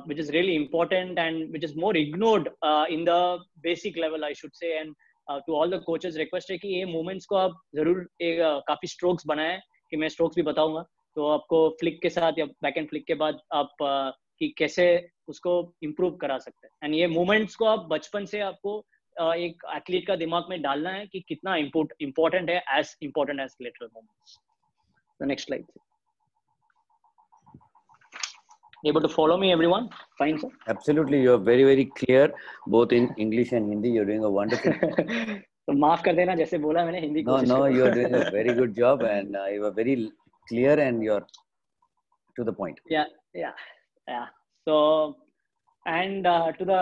S3: which is really important and which is more ignored in the basic level I should say and to all the coaches request है कि ये movements को आप जरूर एक uh, काफी strokes बनाए कि मैं स्ट्रोक्स भी बताऊंगा तो आपको फ्लिक के साथ या बैक एंड फ्लिक के बाद आप uh, कि कैसे उसको इम्प्रूव करा सकते हैं एंड ये मूवमेंट्स को आप बचपन से आपको एक एथलीट का दिमाग में डालना है कि कितना इम्पोर्टेंट है as important as letter movements next next able to follow me everyone
S2: fine sir absolutely you are very very clear both in english and hindi you're doing a wonderful
S3: तो माफ कर देना जैसे बोला मैंने Hindi no no you are doing a very
S2: good job and you are very clear and you are to the point
S3: yeah yeah yeah so uh, to the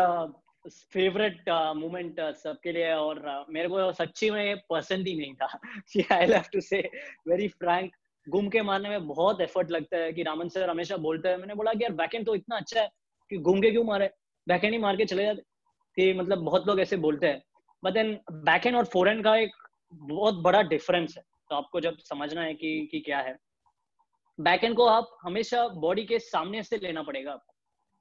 S3: favourite moment uh, uh, सबके लिए और uh, मेरे को सच्ची में पसंद ही नहीं था I love to say very frank घूम के मारने में बहुत एफर्ट लगता है कि रामन सर हमेशा बोलते हैं मैंने बोला कि यार बैकेंड तो इतना अच्छा है कि घूम के क्यों मारे बैकेंड ही मार के चले जाते कि मतलब बहुत लोग ऐसे बोलते हैं बट देन बैकेंड और फोरन का एक बहुत बड़ा डिफरेंस है तो आपको जब समझना है कि कि क्या है बैकहेंड को आप हमेशा बॉडी के सामने से लेना पड़ेगा आपको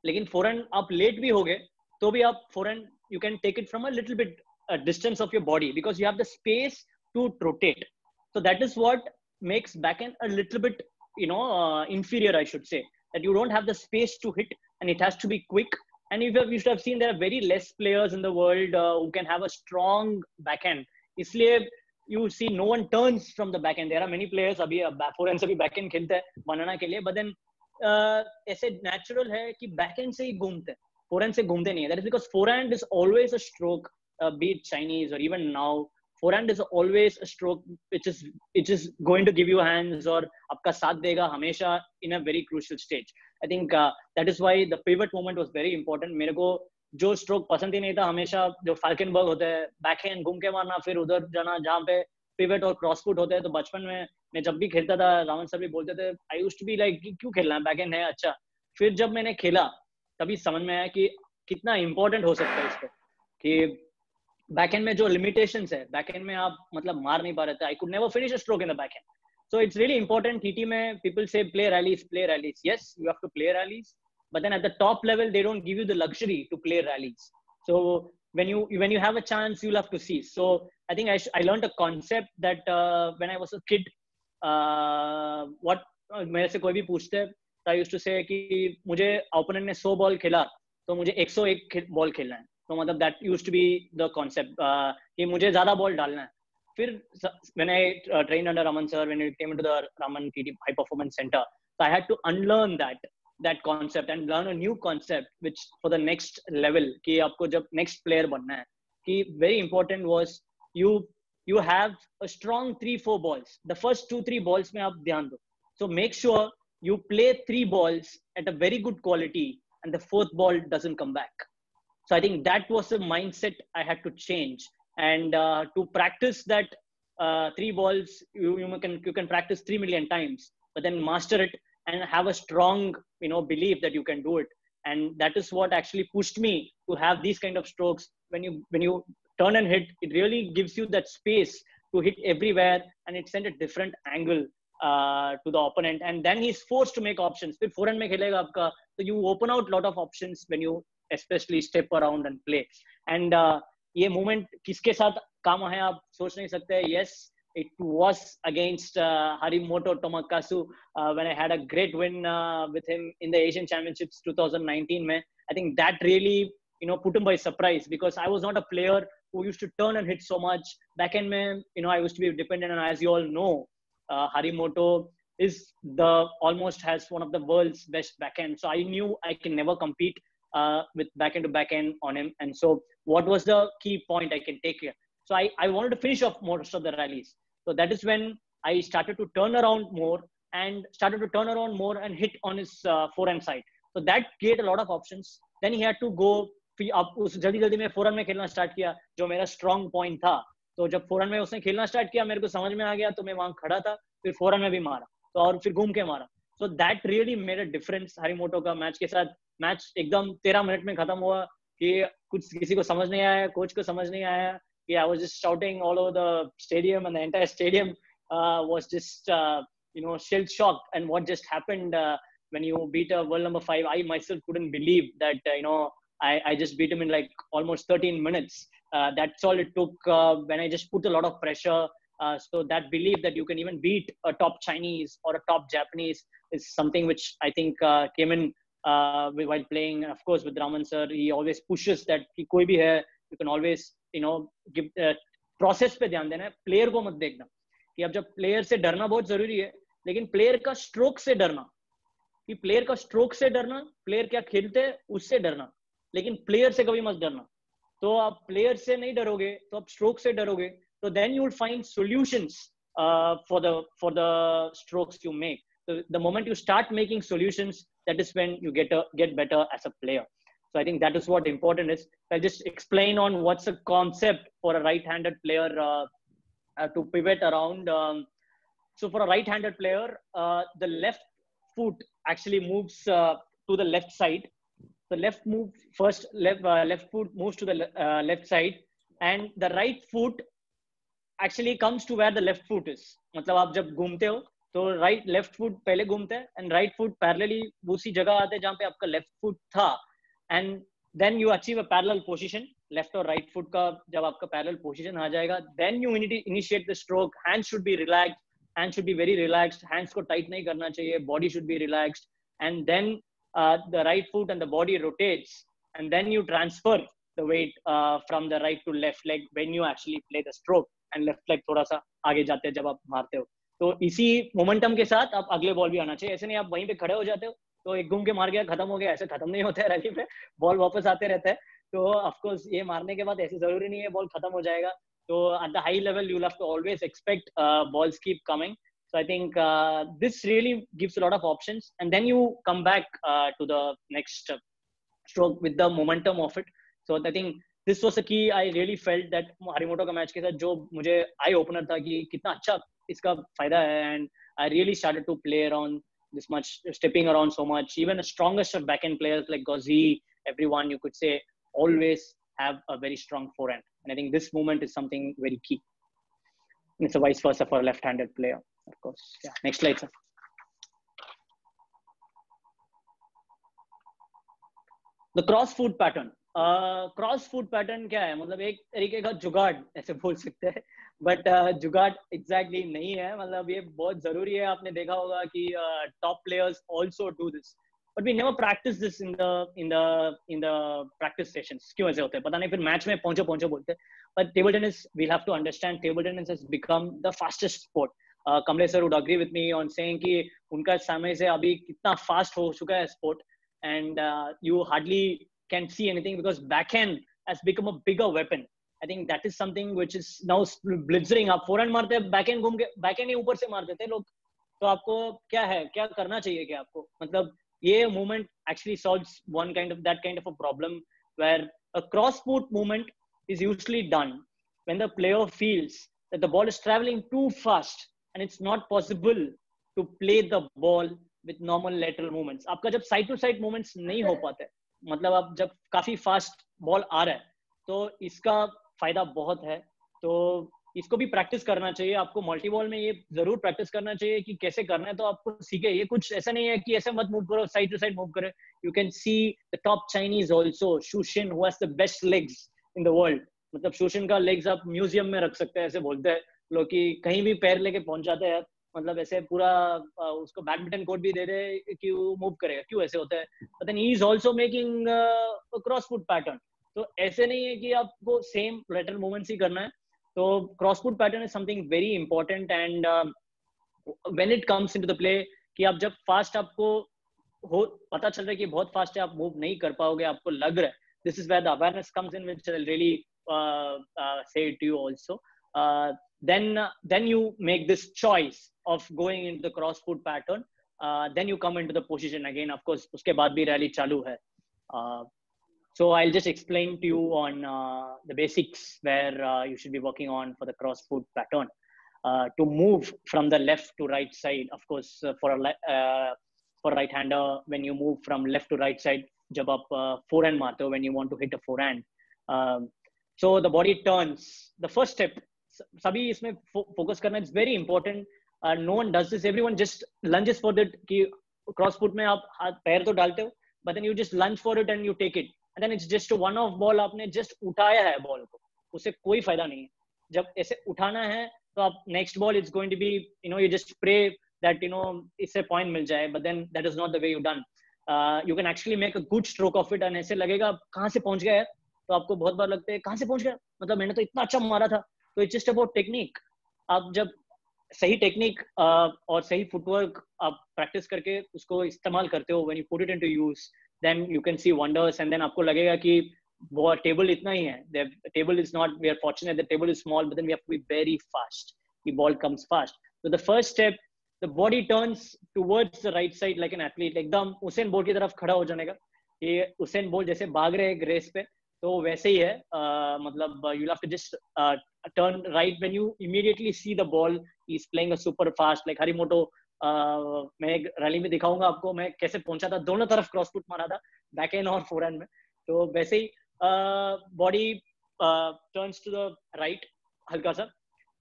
S3: लेकिन फोरन आप लेट भी हो गए तो भी आप forehand you can take it from a little bit distance of your body because you have the space to rotate so that is what makes backhand a bit you know inferior I should say that you don't have the space to hit and it has to be quick and if you should have seen there are very less players in the world who can have a strong backhand इसलिए you see no one turns from the back end. There are many players अभी forehand से भी back end खेलते हैं बनाना के लिए but then uh, ऐसे natural है कि back end से ही घूमते हैं forehand से घूमते नहीं है that is because forehand is always a stroke uh, be it Chinese or even now forehand is always a stroke which is which is going to give you hands or आपका साथ देगा हमेशा in a very crucial stage I think uh, that is why the pivot moment was very important मेरे को जो stroke पसंद ही नहीं था हमेशा जो बर्ग होते हैं बैक हैंड घूम के मारना फिर उधर जाना जहाँ पे पिवेट और क्रॉसफुट होते हैं तो बचपन में मैं जब भी खेलता था रावण सर भी बोलते थे आई यूस्ट बी लाइक क्यों खेलना है बैक हैंड है अच्छा फिर जब मैंने खेला तभी समझ में आया कि कितना इम्पोर्टेंट हो सकता है इसको कि बैक हैंड में जो लिमिटेशन है बैक हैंड में आप मतलब मार नहीं पा रहे थे I could never finish stroke in the backhand so it's really important TT में पीपल से play rallies play rallies yes you have to play rallies but then at the top level they don't give you the luxury to play rallies so when you when you have a chance you'll have to see so i think i, I learned a concept that uh, when i was a kid uh, what uh, I used to say I मुझे to ने 100 ball खेला तो मुझे 101 ball खेलना है तो that used to be the concept uh, कि मुझे ज़्यादा ball डालना है फिर when I uh, trained under Raman sir when it came into the Raman PT high performance center so I had to unlearn that that concept and learn a new concept which for the next level कि आपको jab next player बनना है कि very important was you you have a strong three four balls the first two three balls में आप ध्यान so make sure you play three balls at a very good quality and the fourth ball doesn't come back so I think that was the mindset I had to change and uh, to practice that uh, three balls you, you can you can practice three million times but then master it and have a strong you know belief that you can do it and that is what actually pushed me to have these kind of strokes when you when you turn and hit it really gives you that space to hit everywhere and it sent a different angle uh, to the opponent and then he's forced to make options with forehand mein khelega so you open out lot of options when you especially step around and play and uh, ये movement किसके साथ काम है आप सोच नहीं सकते yes yes, it was against uh, Harimoto Tomokasu uh, when I had a great win uh, with him in the Asian Championships 2019. Mein. I think that really you know put him by surprise because I was not a player who used to turn and hit so much. Back end, you know, I used to be dependent on as you all know, uh, Harimoto is the almost has one of the world's best backend. So I knew I can never compete uh, with backend to backend on him. And so what was the key point I can take here? So I, I wanted to finish off most of the rallies. So that is when I started to turn around more and started to turn around more and hit on his uh, forehand side. So that gave a lot of options. Then he had to go अब उस जल्दी जल्दी में फोरन में खेलना start किया जो मेरा स्ट्रॉन्ग पॉइंट था तो जब फोरन में उसने खेलना स्टार्ट किया मेरे को समझ में आ गया तो मैं वहां खड़ा था फिर फोरन में भी मारा तो और फिर घूम के मारा so that really made a difference Harimoto का मैच के साथ मैच एकदम तेरह मिनट में खत्म हुआ कि कुछ किसी को समझ नहीं आया कोच को समझ नहीं आया yeah, I was just shouting all over the stadium, and the entire stadium uh, was just uh, you know shell shocked. And what just happened uh, when you beat a world number five? I myself couldn't believe that uh, you know I, I just beat him in like almost 13 minutes. Uh, that's all it took uh, when I just put a lot of pressure. so that belief that you can even beat a top Chinese or a top Japanese is something which I think came in while playing. Of course, with Raman sir, he always pushes that. Koi bhi you can always you know process पे ध्यान देना है player को मत देखना कि अब जब प्लेयर से डरना बहुत जरूरी है लेकिन प्लेयर का स्ट्रोक से डरना कि प्लेयर का स्ट्रोक से डरना प्लेयर क्या खेलते हैं उससे डरना लेकिन प्लेयर से कभी मत डरना तो आप प्लेयर से नहीं डरोगे तो आप स्ट्रोक से डरोगे तो then you find solution for the for the strokes you make the moment you start making solution that is when you get get better as a player So I think that is what important is. I'll just explain on what's a concept for a right-handed player uh, uh, to pivot around. Um, so for a right-handed player, uh, the left foot actually moves uh, to the left side. The left move first left uh, left foot moves to the uh, left side, and the right foot actually comes to where the left foot is. मतलब आप जब घूमते हो तो right left foot पहले घूमते हैं and right foot parallelly उसी जगह आते हैं जहाँ पे आपका left foot था and then you achieve a parallel position left और राइट फुट का जब आपका पैरेलल पोजीशन आ जाएगा then you initiate the stroke hand should be relax hand should be very relaxed hands को टाइट नहीं करना चाहिए body should be relaxed and then the right foot and the body rotates and then you transfer the weight from the right to left leg leg you actually play the stroke and left leg थोड़ा सा आगे जाते हैं जब आप मारते हो तो इसी मोमेंटम के साथ आप अगले बॉल भी आना चाहिए ऐसे नहीं आप वहीं पे खड़े हो जाते हो तो एक घूम के मार गया खत्म हो गया ऐसे खत्म नहीं होता है रैली में बॉल वापस आते रहते हैं तो ऑफकोर्स ये मारने के बाद ऐसे जरूरी नहीं है बॉल खत्म हो जाएगा तो at the high level you to always expect balls keep coming so I think this really gives lot of option and then you come back to the next stroke with the momentum of it so I think this was key I really felt that Harimoto का match के साथ जो मुझे eye opener था कि कितना अच्छा इसका फायदा है and I really start to play around this much stepping around so much. Even the strongest of backend players like Gauzy, everyone you could say always have a very strong forehand. And I think this movement is something very key. And it's a vice versa for a left-handed player, of course. Yeah. Next slide, sir. The cross foot pattern. Cross foot pattern क्या है मतलब एक तरीके का जुगाड़ ऐसे बोल सकते हैं बट जुगाड़ एग्जैक्टली नहीं है मतलब ये बहुत जरूरी है आपने देखा होगा कि top players also do this but we never practice this in the in the in the practice session क्यों ऐसे होते हैं पता नहीं फिर मैच में पहुंचे पहुंचे बोलते हैं but table tennis we have to understand table tennis has become the fastest sport Kamlesh sir would agree with me on saying कि उनका समय से अभी कितना फास्ट हो चुका है sport and you hardly can see anything because backhand has become a bigger weapon. I think that is something which is now blitzering. up. Forehand मारते हैं बैकएंड घूम के बैकएंड ही ऊपर से मार देते हैं लोग तो आपको क्या है क्या करना चाहिए क्या आपको मतलब ये movement actually solves one kind of that kind of a problem where a cross foot movement is usually done when the player feels that the ball is traveling too fast and it's not possible to play the ball with normal lateral movements. आपका जब side to side movements नहीं हो पाते मतलब अब जब काफी fast ball आ रहा है तो इसका फायदा बहुत है तो इसको भी प्रैक्टिस करना चाहिए आपको मल्टी बॉल में ये जरूर प्रैक्टिस करना चाहिए कि कैसे करना है तो आपको सीखे ये कुछ ऐसा नहीं है कि ऐसे मत मूव करो साइड टू साइड मूव करो you can see the top Chinese also शूशिन the best legs in the world मतलब शूशिन का लेग्स आप म्यूजियम में रख सकते हैं ऐसे बोलते हैं लोग कि कहीं भी पैर लेके पहुंच जाते हैं मतलब ऐसे पूरा उसको बैडमिंटन कोर्ट भी दे दे कि वो मूव करेगा क्यों ऐसे होता है पता नहीं he is also making cross foot pattern तो ऐसे नहीं है कि आपको सेम लेटरल मूवमेंट्स ही करना है तो cross foot pattern is something very important and when it comes into the play कि आप जब फास्ट आपको हो पता चल रहा है कि बहुत फास्ट है आप मूव नहीं कर पाओगे आपको लग रहा है this is where the awareness comes in which I really say it you you then uh, then you make this choice of going into the cross foot pattern uh, then you come into the position again of course uske baad bhi rally chalu hai uh, so i'll just explain to you on uh, the basics where uh, you should be working on for the cross foot pattern uh, to move from the left to right side of course for a for right hander when you move from left to right side jab aap forehand marte when you want to hit a forehand um, so the body turns the first step सभी इसमें focus करना it's very important no one does this everyone just lunge for that कि cross foot में आप हाथ पैर तो डालते हो but then you just lunge for it and you take it and then it's just one of ball आपने जस्ट उठाया है बॉल को उससे कोई फायदा नहीं है जब ऐसे उठाना है तो आप next ball it's going to be you know you just pray that you know इससे पॉइंट मिल जाए but then that is not the way you done you can actually make a good stroke of it and ऐसे लगेगा आप कहाँ से पहुंच गए तो आपको बहुत बार लगता है कहाँ से पहुंच गया मतलब मैंने तो इतना अच्छा मारा था तो इट्स जस्ट अबाउट टेक्निक आप जब सही टेक्निक uh, और सही फुटवर्क आप प्रैक्टिस करके उसको इस्तेमाल करते हो when you put it into use then you can see wonders and then आपको लगेगा कि वो टेबल इतना ही है table is not we are fortunate the table is small but then we have to be very fast the ball comes fast So the first step the body turns towards the right side like an athlete एकदम दम Usain Bolt की तरफ खड़ा हो जाने का ये Usain Bolt जैसे भाग रहे हैं रेस पे तो वैसे ही है uh, मतलब you have to just turn right when you immediately see the ball is playing a super fast like मोटो मैं एक रैली में दिखाऊंगा आपको मैं कैसे पहुंचा था दोनों तरफ फुट मारा था बैक एंड और फोर में तो वैसे ही body turns to the right हल्का सा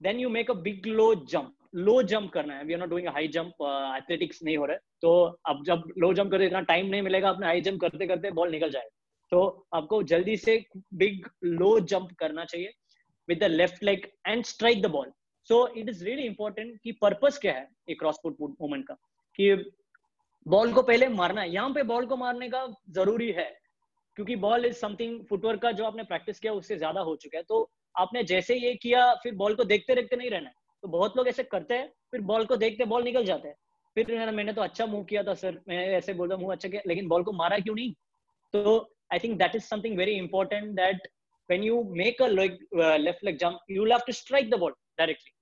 S3: then you make a big low jump low jump करना है we are not doing high jump athletics नहीं हो रहा है तो अब जब लो जंप करते इतना टाइम नहीं मिलेगा अपने हाई जंप करते करते बॉल निकल जाएगा तो आपको जल्दी से बिग लो जंप करना चाहिए with the left leg and strike the ball so it is really important कि पर्पस क्या है क्रॉस फुट मूवमेंट का कि बॉल को पहले मारना है यहाँ पे बॉल को मारने का जरूरी है क्योंकि बॉल इज समथिंग फुटवर्क का जो आपने प्रैक्टिस किया उससे ज्यादा हो चुका है तो आपने जैसे ये किया फिर बॉल को देखते देखते नहीं रहना है तो बहुत लोग ऐसे करते हैं फिर बॉल को देखते बॉल निकल जाते हैं फिर मैंने तो अच्छा मूव किया था सर मैं ऐसे बोल रहा हूँ अच्छा किया लेकिन बॉल को मारा क्यों नहीं तो I think that is something very important that when you make a leg, uh, left leg jump, you will have to strike the ball directly.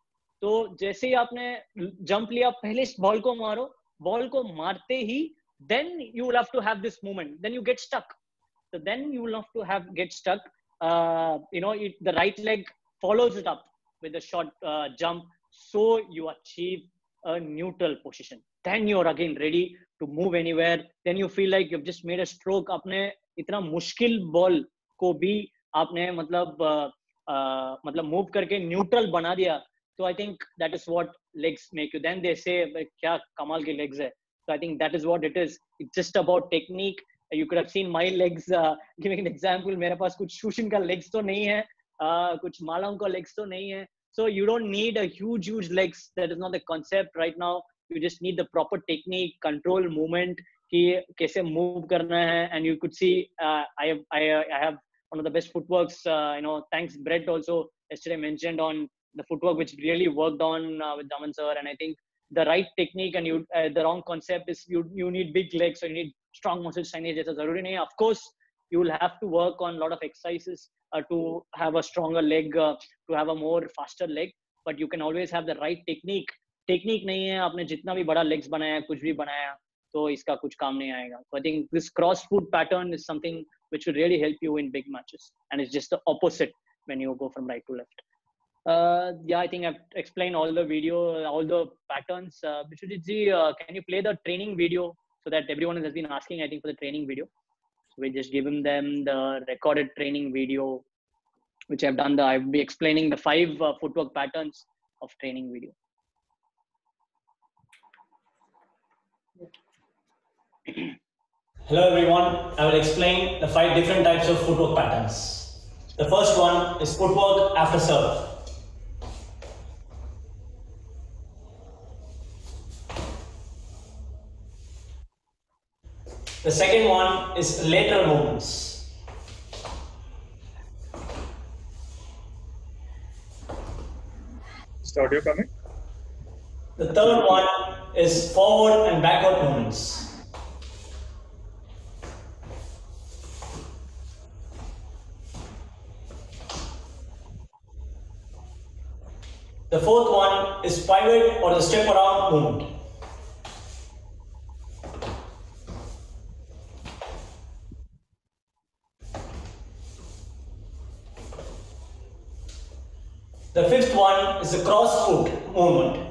S3: So, जैसे ही आपने jump लिया पहले इस बॉल को मारो बॉल को मारते ही Then you will have to have this movement. Then you get stuck. so then you will have to have get stuck uh, you know it, the right leg follows it up with a short uh, jump so you achieve a neutral position then you're again ready to move anywhere then you feel like you've just made a stroke apne इतना मुश्किल ball को भी आपने मतलब आ, आ, मतलब move करके neutral बना दिया तो I think that is what legs make you then they क्या कमाल के लेग्स है तो I think that is what it is it's just about technique you could seen my legs giving example मेरे पास कुछ सुशिन का लेग्स तो नहीं है uh, कुछ मालाओं का लेग्स तो नहीं है so you don't need a legs that is not the concept right now you just need the proper technique control movement कि कैसे मूव करना है and you could see I I have one of the best footworks you know thanks Brad also yesterday mentioned on the footwork which really worked on with Daman sir and I think the right technique and you the wrong concept is you you need big legs so you need strong muscles training जैसा जरूरी नहीं है of course you will have to work on lot of exercises to have a stronger leg to have a more faster leg but you can always have the right technique technique नहीं है आपने जितना भी बड़ा legs बनाया कुछ भी बनाया तो इसका कुछ काम नहीं आएगा so I think this cross foot pattern is something which will really help you in big matches and it's just the opposite when you go from right to left uh, yeah I think I've explained all the video all the patterns uh, uh, can you play the training video so that everyone has been asking I think for the training video so we just give them the recorded training video which I've done the I'll be explaining the five uh, footwork patterns of training video Hello everyone, I will explain the five different types of footwork patterns. The first one is footwork after serve. The second one is lateral movements.
S1: Is the audio coming? The third one is
S3: forward and backward movements. The fourth one is pivot or the step around movement. The fifth one is the cross foot movement.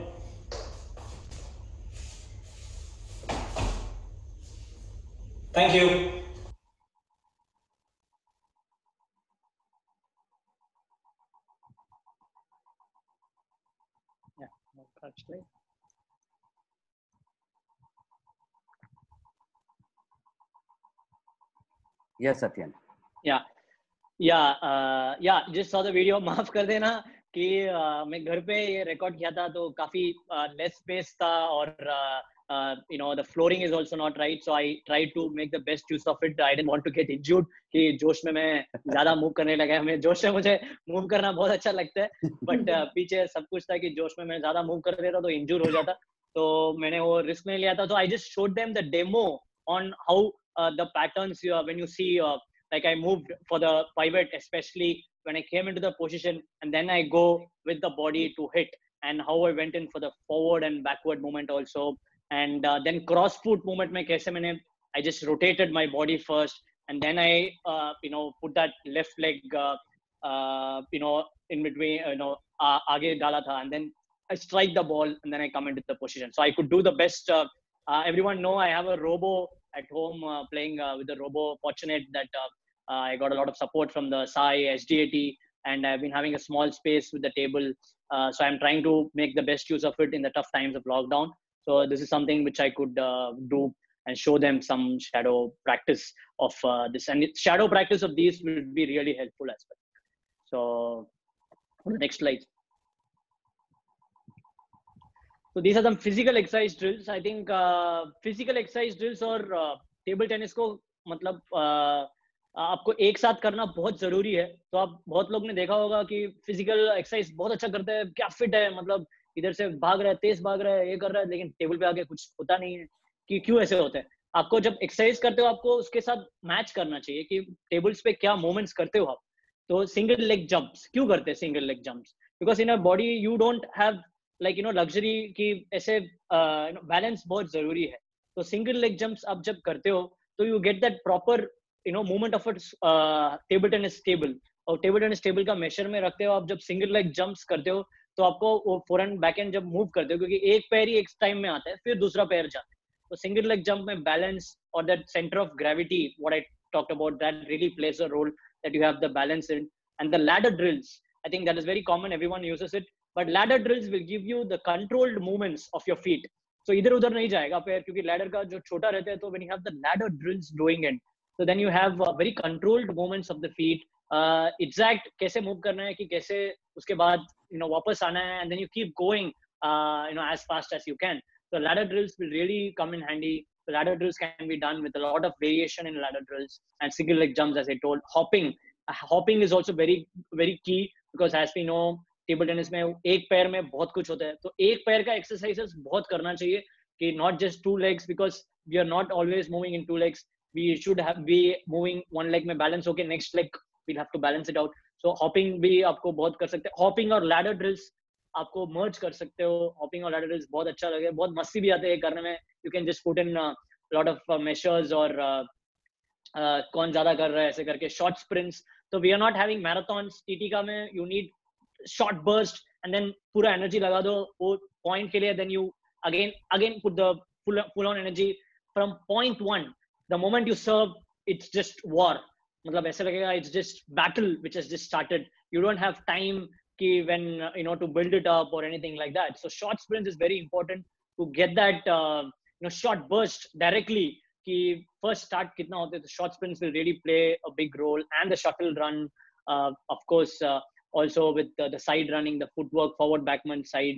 S3: Thank you. yes satyan yeah yeah yeah just saw video माफ कर देना कि uh, मैं घर पे record किया था तो काफी लेस स्पेस था और you know the flooring is also not right so I try to make the best use of it I want to get injured कि जोश में मैं ज्यादा मूव करने लगा हमें जोश से मुझे मूव करना बहुत अच्छा लगता है बट पीछे सब कुछ था कि जोश में मैं ज्यादा मूव कर देता तो इंजूर हो जाता तो मैंने वो रिस्क नहीं लिया था तो I just showed them the demo on how Uh, the patterns you uh, when you see uh, like I moved for the pivot, especially when I came into the position, and then I go with the body to hit, and how I went in for the forward and backward movement also, and uh, then cross foot movement. My case, I just rotated my body first, and then I, uh, you know, put that left leg, uh, you know, in between, you know, aage dala tha, and then I strike the ball, and then I come into the position. So I could do the best. everyone know I have a robo at home uh, playing uh, with the Robo. Fortunate that uh, I got a lot of support from the SAI, SDAT, and I've been having a small space with the table. so I'm trying to make the best use of it in the tough times of lockdown. So this is something which I could do and show them some shadow practice of uh, this and shadow practice of these will be really helpful as well so next slide So these are some physical exercise drills. I think uh, physical exercise drills और table uh, tennis को मतलब uh, आपको एक साथ करना बहुत जरूरी है तो आप बहुत लोग ने देखा होगा कि फिजिकल एक्सरसाइज बहुत अच्छा करते हैं क्या फिट है मतलब इधर से भाग रहा है तेज भाग रहा है ये कर रहा है लेकिन टेबल पे आके कुछ होता नहीं है कि क्यों ऐसे होता है आपको जब एक्सरसाइज करते हो आपको उसके साथ मैच करना चाहिए कि टेबल्स पे क्या मूवमेंट्स करते हो आप तो सिंगल लेग जंप्स क्यों करते हैं single leg jumps because in a body you don't have like you know luxury की ऐसे बैलेंस uh, you know, बहुत जरूरी है तो सिंगल लेग जंप्स आप जब करते हो तो you get that proper you know movement of table tennis table और टेबल टेनिस टेबल का मेशर में रखते हो आप जब सिंगल लेग जंप्स करते हो तो आपको वो फोर एंड बैक एंड जब मूव करते हो क्योंकि एक पैर ही एक टाइम में आता है फिर दूसरा पैर जाता है तो सिंगल लेग जंप में बैलेंस और that centre of gravity what I talked about that really plays a role that you have the balance in and the ladder drills I think that is very common everyone uses it but ladder drills will give you the controlled movements of your feet so either udhar nahi jayega pair kyunki ladder ka jo chota rehta hai to when you have the ladder drills doing it so then you have uh, very controlled movements of the feet uh, exact kaise move karna hai ki kaise uske baad you know wapas aana hai and then you keep going uh, you know as fast as you can so ladder drills will really come in handy ladder drills can be done with a lot of variation in ladder drills and single like jumps as i told hopping uh, hopping is also very very key because as we know table tennis में एक पैर में बहुत कुछ होता है तो एक पैर का एक्सरसाइजेस बहुत करना चाहिए कि not just two legs because we are not always moving in two legs we should be moving next leg we'll have to balance it out so hopping भी आपको बहुत कर सकते हैं हॉपिंग और लैडर ड्रिल्स आपको मर्ज कर सकते हो हॉपिंग और लैडर ड्रिल्स बहुत अच्छा लगे बहुत मस्ती भी आते हैं करने में you can just put in lot of measures और कौन ज्यादा कर रहा है ऐसे करके शॉर्ट स्प्रिंट्स तो we are not having marathon TT का में you need short burst and then pura energy laga do point ke liye, then you again again put the full full on energy from point 1 the moment you serve it's just war matlab it's just battle which has just started you don't have time ki when uh, you know to build it up or anything like that so short sprints is very important to get that uh, you know short burst directly ki first start kitna hote, the short sprints will really play a big role and the shuttle run uh, of course also with the, the side running, the footwork, forward backman side,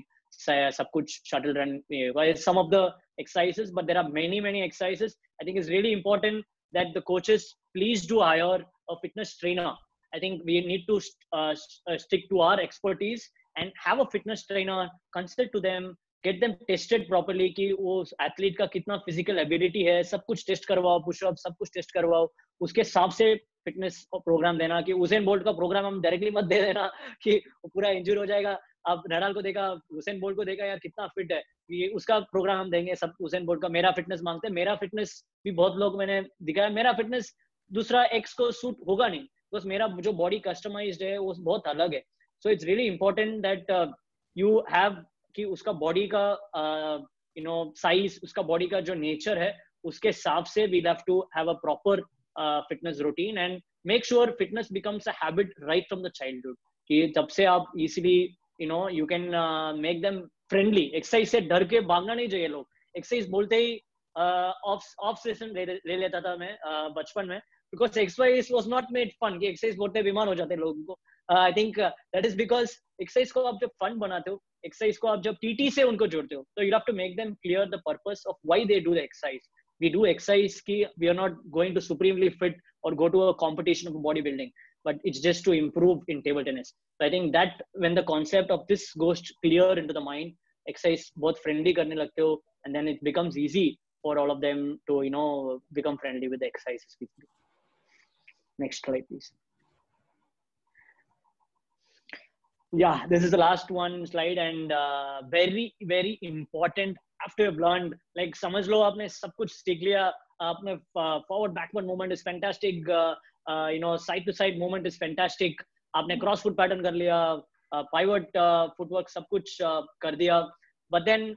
S3: subcut shuttle run, eh, well, some of the exercises, but there are many, many exercises. I think it's really important that the coaches please do hire a fitness trainer. I think we need to uh, uh stick to our expertise and have a fitness trainer, consult to them, get them tested properly कि वो athlete का कितना physical ability है सब कुछ test करवाओ pushup सब कुछ टेस्ट करवाओ उसके हिसाब से फिटनेस प्रोग्राम देना कि उसेन बोल्ट का प्रोग्राम हम डायरेक्टली मत दे देना कि पूरा इंजर हो जाएगा आप नडाल को देखा हुसैन बोल्ट को देखा यार कितना फिट है ये उसका प्रोग्राम हम देंगे सब हुसैन बोल्ट का मेरा फिटनेस मांगते हैं मेरा फिटनेस भी बहुत लोग मैंने दिखाया मेरा फिटनेस दूसरा एक्स को सूट होगा नहीं बिकॉज तो मेरा जो बॉडी कस्टमाइज्ड है वो बहुत अलग है so it's really important that you have कि उसका बॉडी का यू नो साइज उसका बॉडी का जो नेचर है उसके हिसाब से we have to have a proper fitness routine and make sure fitness becomes a habit right from the childhood कि जब से आप easily you know you can make them friendly exercise से डर के भागना नहीं चाहिए लोग एक्सरसाइज बोलते ही ऑफ ऑफ सेशन ले लेता था मैं uh, बचपन में because exercise was not made fun की एक्सरसाइज बोलते बीमार हो जाते लोगों को I think that is because exercise को आप जब फन बनाते हो एक्सरसाइज को आप जब टीटी से उनको जोड़ते हो तो you have to make them clear the purpose of why they do the exercise we do exercise की we are not going to supremely fit और go to a competition of body building but it's just to improve in table tennis I think that when the concept of this goes clear in the mind exercise बहुत friendly करने लगते हो and then it becomes easy for all of them to you know become friendly with exercise next slide please yeah this is the last one slide and uh, very very important after you've learned like समझ Lo, आपने सब कुछ सीख लिया आपने uh, forward backward movement is fantastic uh, uh, you know side to side movement is fantastic आपने cross foot pattern कर uh, pivot uh, footwork सब कुछ uh, but then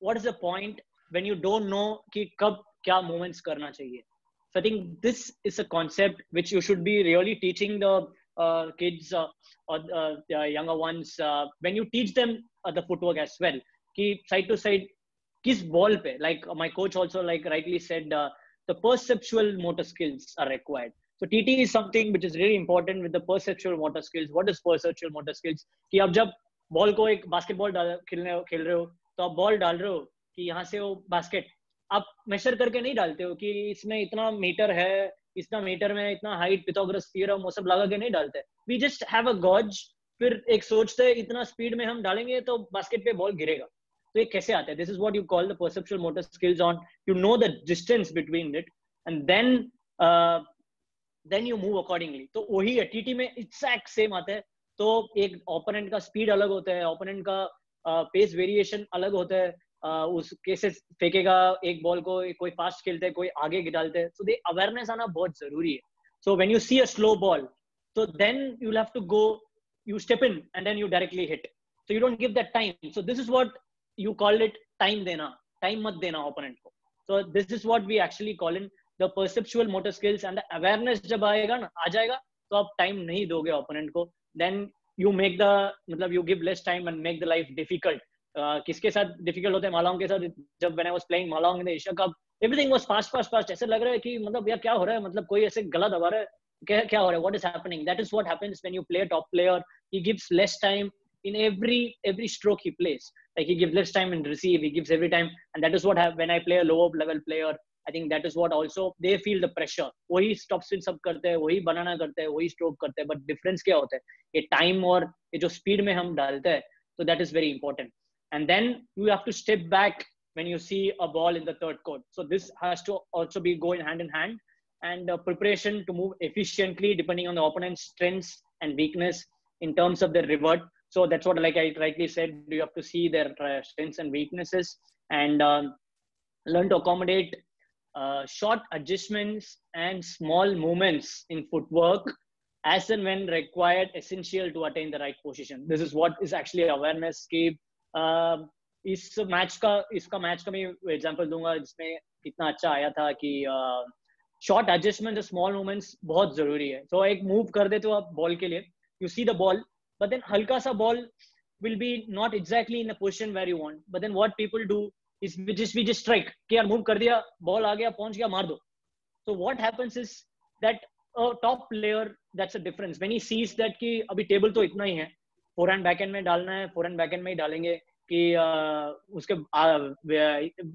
S3: what is the point when you don't know कि कब क्या movements so I think this is a concept which you should be really teaching the kids uh, or the younger ones uh, when you teach them uh, the footwork as well keep side to side किस ball पे my coach also like rightly said uh, the perceptual motor skills are required so tt is something which is really important with the perceptual motor skills what is perceptual motor skills कि आप जब ball को एक basketball khelne khel rahe ho to ab ball dal rahe ho ki yahan se wo basket आप measure करके नहीं डालते हो कि इसमें इतना मीटर है इतना मीटर में इतना हाइट पिथोग्रस थ्योरम वो सब लगा के नहीं डालते we just have a gauge फिर एक सोचते हैं इतना स्पीड में हम डालेंगे तो बास्केट पे बॉल गिरेगा तो ये कैसे आता है this is what you call the perceptual motor skills on you know the distance between it and then then you move accordingly तो वही है टीटी में एग्जैक्ट सेम आता है तो एक ओपोनेंट का स्पीड अलग होता है ओपोनेंट का पेस uh, वेरिएशन अलग होता है उस कैसे फेंकेगा एक बॉल को कोई फास्ट खेलते है कोई आगे डालते हैं सो दे अवेयरनेस आना बहुत जरूरी है so when you see a slow ball so then you have to go you step in and then you directly hit so you don't give that time so this is what you call it time देना time मत देना opponent को so this is what we actually call in the perceptual motor skills and awareness जब आएगा ना आ जाएगा तो आप टाइम नहीं दोगे ओपोनेंट को देन यू मेक द मतलब you give less time and make the life difficult uh, किसके साथ डिफिकल्ट होते हैं मालाओं के साथ जब when I was playing Ma Long in Asia cup everything was fast fast fast ऐसे लग रहा है कि मतलब यार क्या हो रहा है मतलब कोई ऐसे गला दबा रहा है क्या क्या हो रहा है what is happening that is what happens when you play top player he gives less time in every every stroke he plays. Like he gives less time and receive, he gives every time, and that is what have, when I play a lower level player. I think that is what also they feel the pressure. वही stop spin सब करते हैं, वही बनाना करते हैं, वही stroke करते हैं. But difference क्या होता है? ये time और ये जो speed में हम डालते हैं, तो that is very important. And then you have to step back when you see a ball in the third court. So this has to also be going hand in hand and uh, preparation to move efficiently depending on the opponent's strengths and weakness in terms of the revert. So that's what, like I rightly said, you have to see their uh, strengths and weaknesses and um, learn to accommodate uh, short adjustments and small movements in footwork as and when required, essential to attain the right position. This is what is actually awareness keep इस match का इसका match का मैं example दूंगा जिसमें कितना अच्छा आया था कि शॉर्ट एडजस्टमेंट स्मॉल मूवमेंट्स बहुत जरूरी है तो so, एक मूव कर देते हो आप बॉल के लिए you see the ball but then हल्का सा ball will be not exactly in position where you want but then what people do is which is which strike कि यार मूव कर दिया बॉल आ गया पहुंच गया मार दो so what happens is that top player that's a difference many sees that की अभी टेबल तो इतना ही है फोर बैक एंड में डालना है फोर बैक एंड में ही डालेंगे कि उसके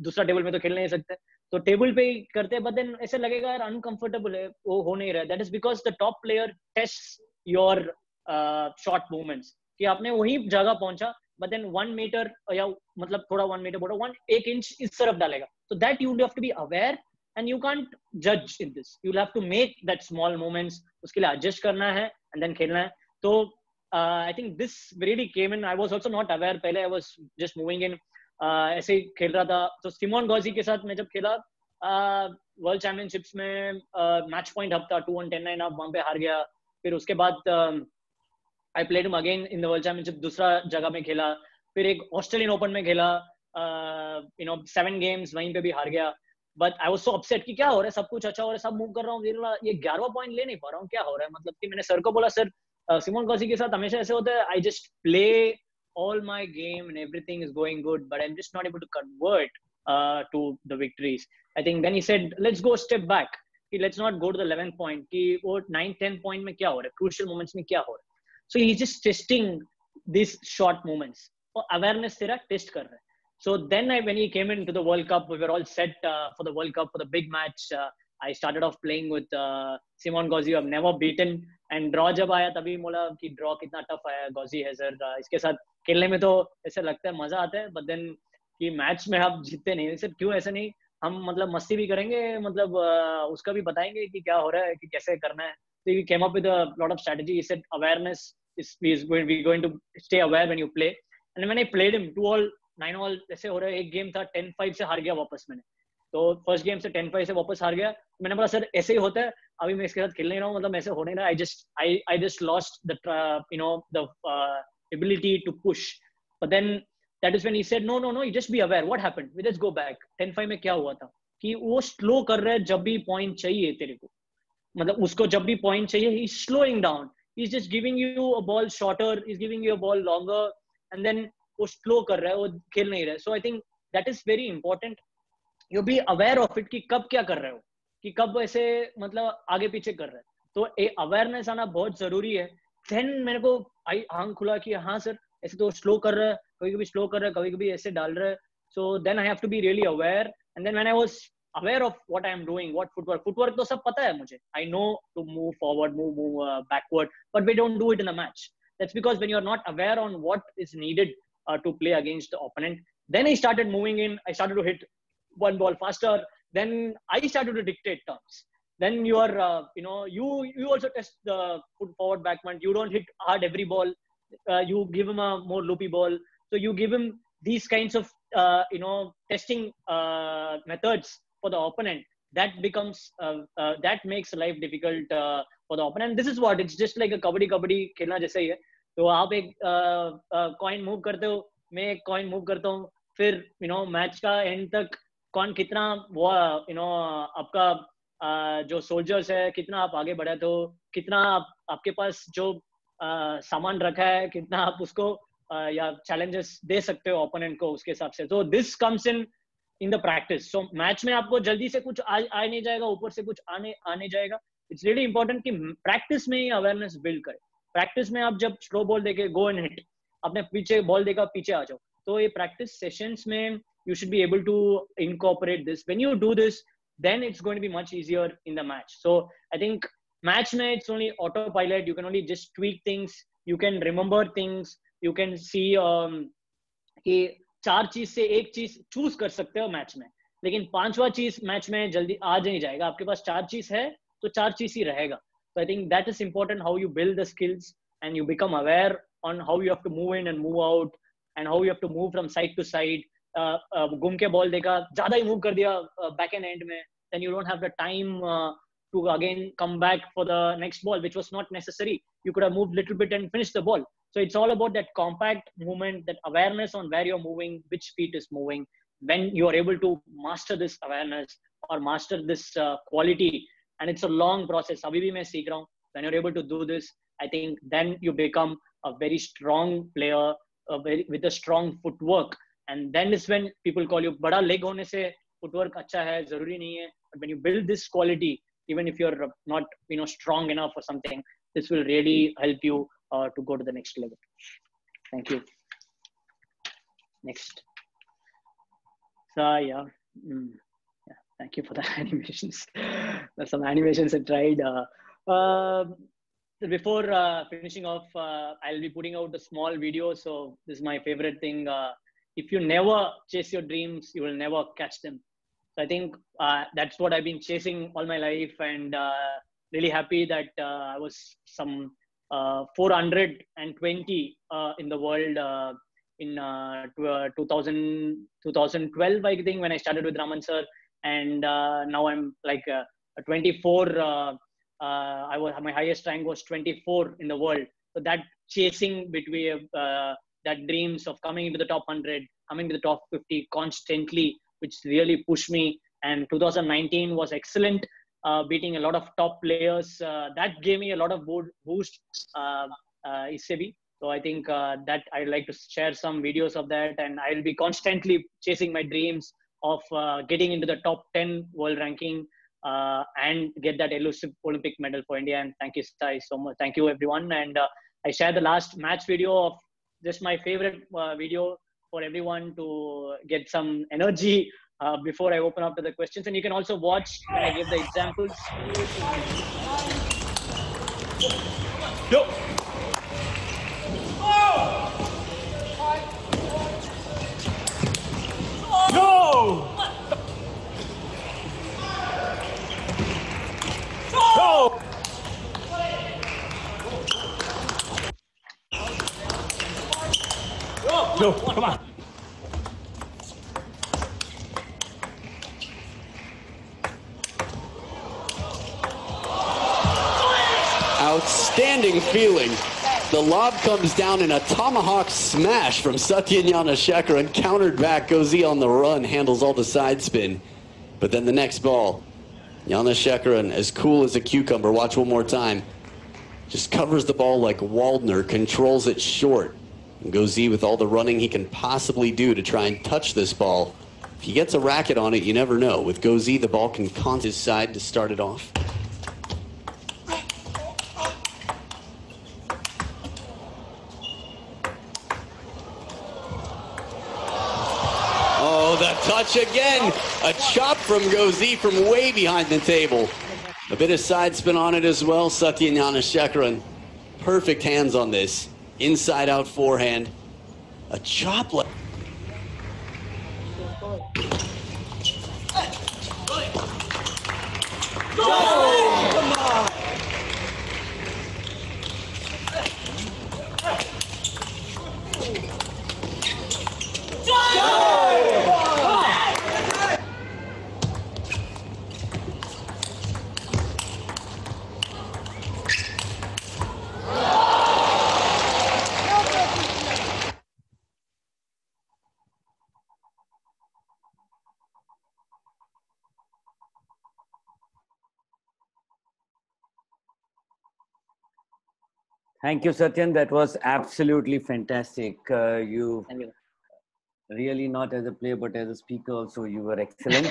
S3: दूसरा टेबल में तो खेल नहीं सकते तो टेबल पे ही करते हैं बट देन ऐसे लगेगा यार अनकंफर्टेबल है वो हो नहीं रहा that is because the top player test your short movements कि आपने वही जगह पहुंचा बट देन वन मीटर या मतलब थोड़ा वन मीटर बोलो वन एक इंच इस तरफ डालेगा तो that you have to be aware and you can't जज in this you have to make that small movements उसके लिए एडजस्ट करना है एंड देन खेलना है तो uh, I think this really came in. I was also not aware. Pehle, I was just moving in. Uh, ऐसे ही खेल रहा था तो सिमोन गॉजी के साथ मैं जब खेला वर्ल्ड uh, चैंपियनशिप्स में मैच पॉइंट हफ्ता टू वन टेन नाइन आप वहाँ पे हार गया फिर उसके बाद I played him again in the world championship दूसरा जगह में खेला फिर एक ऑस्ट्रेलियन ओपन में खेला यू नो सेवन गेम्स वहीं पे भी हार गया but I was so upset कि क्या हो रहा है सब कुछ अच्छा हो रहा है सब मूव कर रहा हूँ ये ग्यारहवा पॉइंट ले नहीं पा रहा हूँ क्या हो रहा है मतलब कि मैंने सर को बोला सर Uh, Simon कौसी के साथ हमेशा ऐसे होता है just play all my game and everything is going good, but I'm just not able to convert uh, to the victories. I think then he said, let's go step back. let's not go to the 11 point. Ki, 9, 10 point mein kya ho raha? Crucial moments mein kya ho raha? So he's just testing these short moments. Oh, awareness tera test kar raha. So then I, when he came into the World Cup, we were all set uh, for the World Cup, for the big match. I started off playing with Simon Gauzy, I've never beaten. And draw जब आया तभी बोला कि draw कितना tough आया गौजी हेजर का इसके साथ खेलने में तो ऐसे लगता है मजा आता है बट देन कि मैच में आप जीतते नहीं सर क्यों ऐसा नहीं हम मतलब मस्ती भी करेंगे मतलब उसका भी बताएंगे कि क्या हो रहा है कि कैसे करना है तो you came up with a lot of strategy he said awareness is is going we going to stay aware when you play and when I played him two all nine all ऐसे हो रहा है एक game था 10 5 से हार गया वापस मैंने तो फर्स्ट गेम से 10 5 से वापस हार गया मैंने बोला सर ऐसे ही होता है अभी मैं इसके साथ खेल नहीं रहा हूँ मतलब ऐसे होने रहा I just I I just lost the you know the ability to push but then that is when he said no no no you just be aware what happened we go back 10 5 में क्या हुआ था कि वो slow कर रहे है जब भी पॉइंट चाहिए तेरे को मतलब उसको जब भी पॉइंट चाहिए he slowing down is just giving you a ball shorter is giving you a ball longer and then वो स्लो कर रहा है वो खेल नहीं रहा है so I think that is very important you be aware of it कि कब क्या कर रहे हो कि कब ऐसे मतलब आगे पीछे कर रहे हैं तो ये अवेयरनेस आना बहुत जरूरी है देन मेरे को आई आंख खुला कि हाँ सर ऐसे तो स्लो कर रहा है कभी कभी स्लो कर रहा है कभी कभी ऐसे डाल रहा है so then I have to be really aware and then I was aware of what I am doing what footwork footwork तो सब पता है मुझे I know to move forward move move backward but we don't do it in a match that's because when you are not aware on what is needed to play against the opponent then I started moving in I started to hit one ball faster then I started to dictate terms. Then you are, uh, you know, you you also test the forward backman. You don't hit hard every ball. Uh, you give him a more loopy ball. So you give him these kinds of, uh, you know, testing uh, methods for the opponent. That becomes uh, uh, that makes life difficult for the opponent. This is what it's just like a kabadi kabadi खेलना jaise hai. है. तो आप एक coin move करते हो, मैं coin move करता हूँ. फिर you know मैच का एंड तक कौन कितना वो यू नो आपका जो सोल्जर्स है कितना आप आगे बढ़े तो कितना आप, आपके पास जो सामान रखा है कितना आप उसको या चैलेंजेस दे सकते हो ओपोनेंट को उसके हिसाब से तो this comes in in the practice so match में आपको जल्दी से कुछ आ, आ नहीं जाएगा ऊपर से कुछ आने आने जाएगा इट्स रियली इंपॉर्टेंट कि प्रैक्टिस में ही अवेयरनेस बिल्ड करें प्रैक्टिस में आप जब स्लो बॉल देखे गो एंड हिट अपने पीछे बॉल देखा पीछे आ जाओ तो ये प्रैक्टिस सेशंस में you should be able to incorporate this. When you do this, then it's going to be much easier in the match. So I think match it's only autopilot. You can only just tweak things. You can remember things. You can see um, ki char cheez se ek cheez choose kar sakte ho match mein lekin panchwa cheez match mein jaldi aa nahi jayega aapke paas char cheez hai to char cheez hi rahega so i think that is important how you build the skills and you become aware on how you have to move in and move out and how you have to move from side to side घूम के ball देखा ज्यादा ही move कर दिया back and end में then you don't have the time to again come back for the next ball which was not necessary you could have moved little bit and finish the ball so it's all about that compact movement that awareness on where you are moving which feet is moving when you are able to master this awareness और master this quality and it's a long process uh, अभी भी मैं सीख रहा हूं when you are able to do this I think then you become a very strong player with a strong footwork and then is when people call you बड़ा leg होने से footwork अच्छा है जरूरी नहीं है but when you build this quality, even if you're not you know strong enough for something this will really help you uh, to go to the next level thank you next so yeah, hmm, yeah thank you for the animations some animations i tried uh, um, before uh, finishing off i'll be putting out a small video so this is my favorite thing if you never chase your dreams, you will never catch them. So I think uh, that's what I've been chasing all my life, and uh, really happy that uh, I was some uh, 420 uh, in the world uh, in 2000, 2012, I think, when I started with Raman sir, and now I'm like 24. I was my highest rank was 24 in the world. So that chasing between that dreams of coming into the top 100, coming to the top 50 constantly, which really pushed me. And 2019 was excellent, uh, beating a lot of top players. Uh, that gave me a lot of boost, uh, uh, Isebi. So I think uh, that I'd like to share some videos of that. And I'll be constantly chasing my dreams of uh, getting into the top 10 world ranking. Uh, and get that elusive Olympic medal for India. And thank you, Sai, so much. Thank you, everyone. And I shared the last match video of just my favorite uh, video for everyone to get some energy uh, before I open up to the questions. And you can also watch when I give the examples. Yo.
S1: go. Come on.
S2: Outstanding feeling. The lob comes down in a tomahawk smash from Satyanyana Shekaran. Countered back, goes he on the run, handles all the side spin. But then the next ball, Yana Shekaran, as cool as a cucumber, watch one more time, just covers the ball like Waldner, controls it short. Gozee with all the running he can possibly do to try and touch this ball. If he gets a racket on it, you never know. With Gozee, the ball can contact his side to start it off. Oh, the touch again. A chop from Gozee from way behind the table. A bit of side spin on it as well, Satyajnana Shekaran. Perfect hands on this. Inside out forehand. A chop left. Thank you, Satyan. That was absolutely fantastic. Uh, you, you really not as a player, but as a speaker also, you were excellent.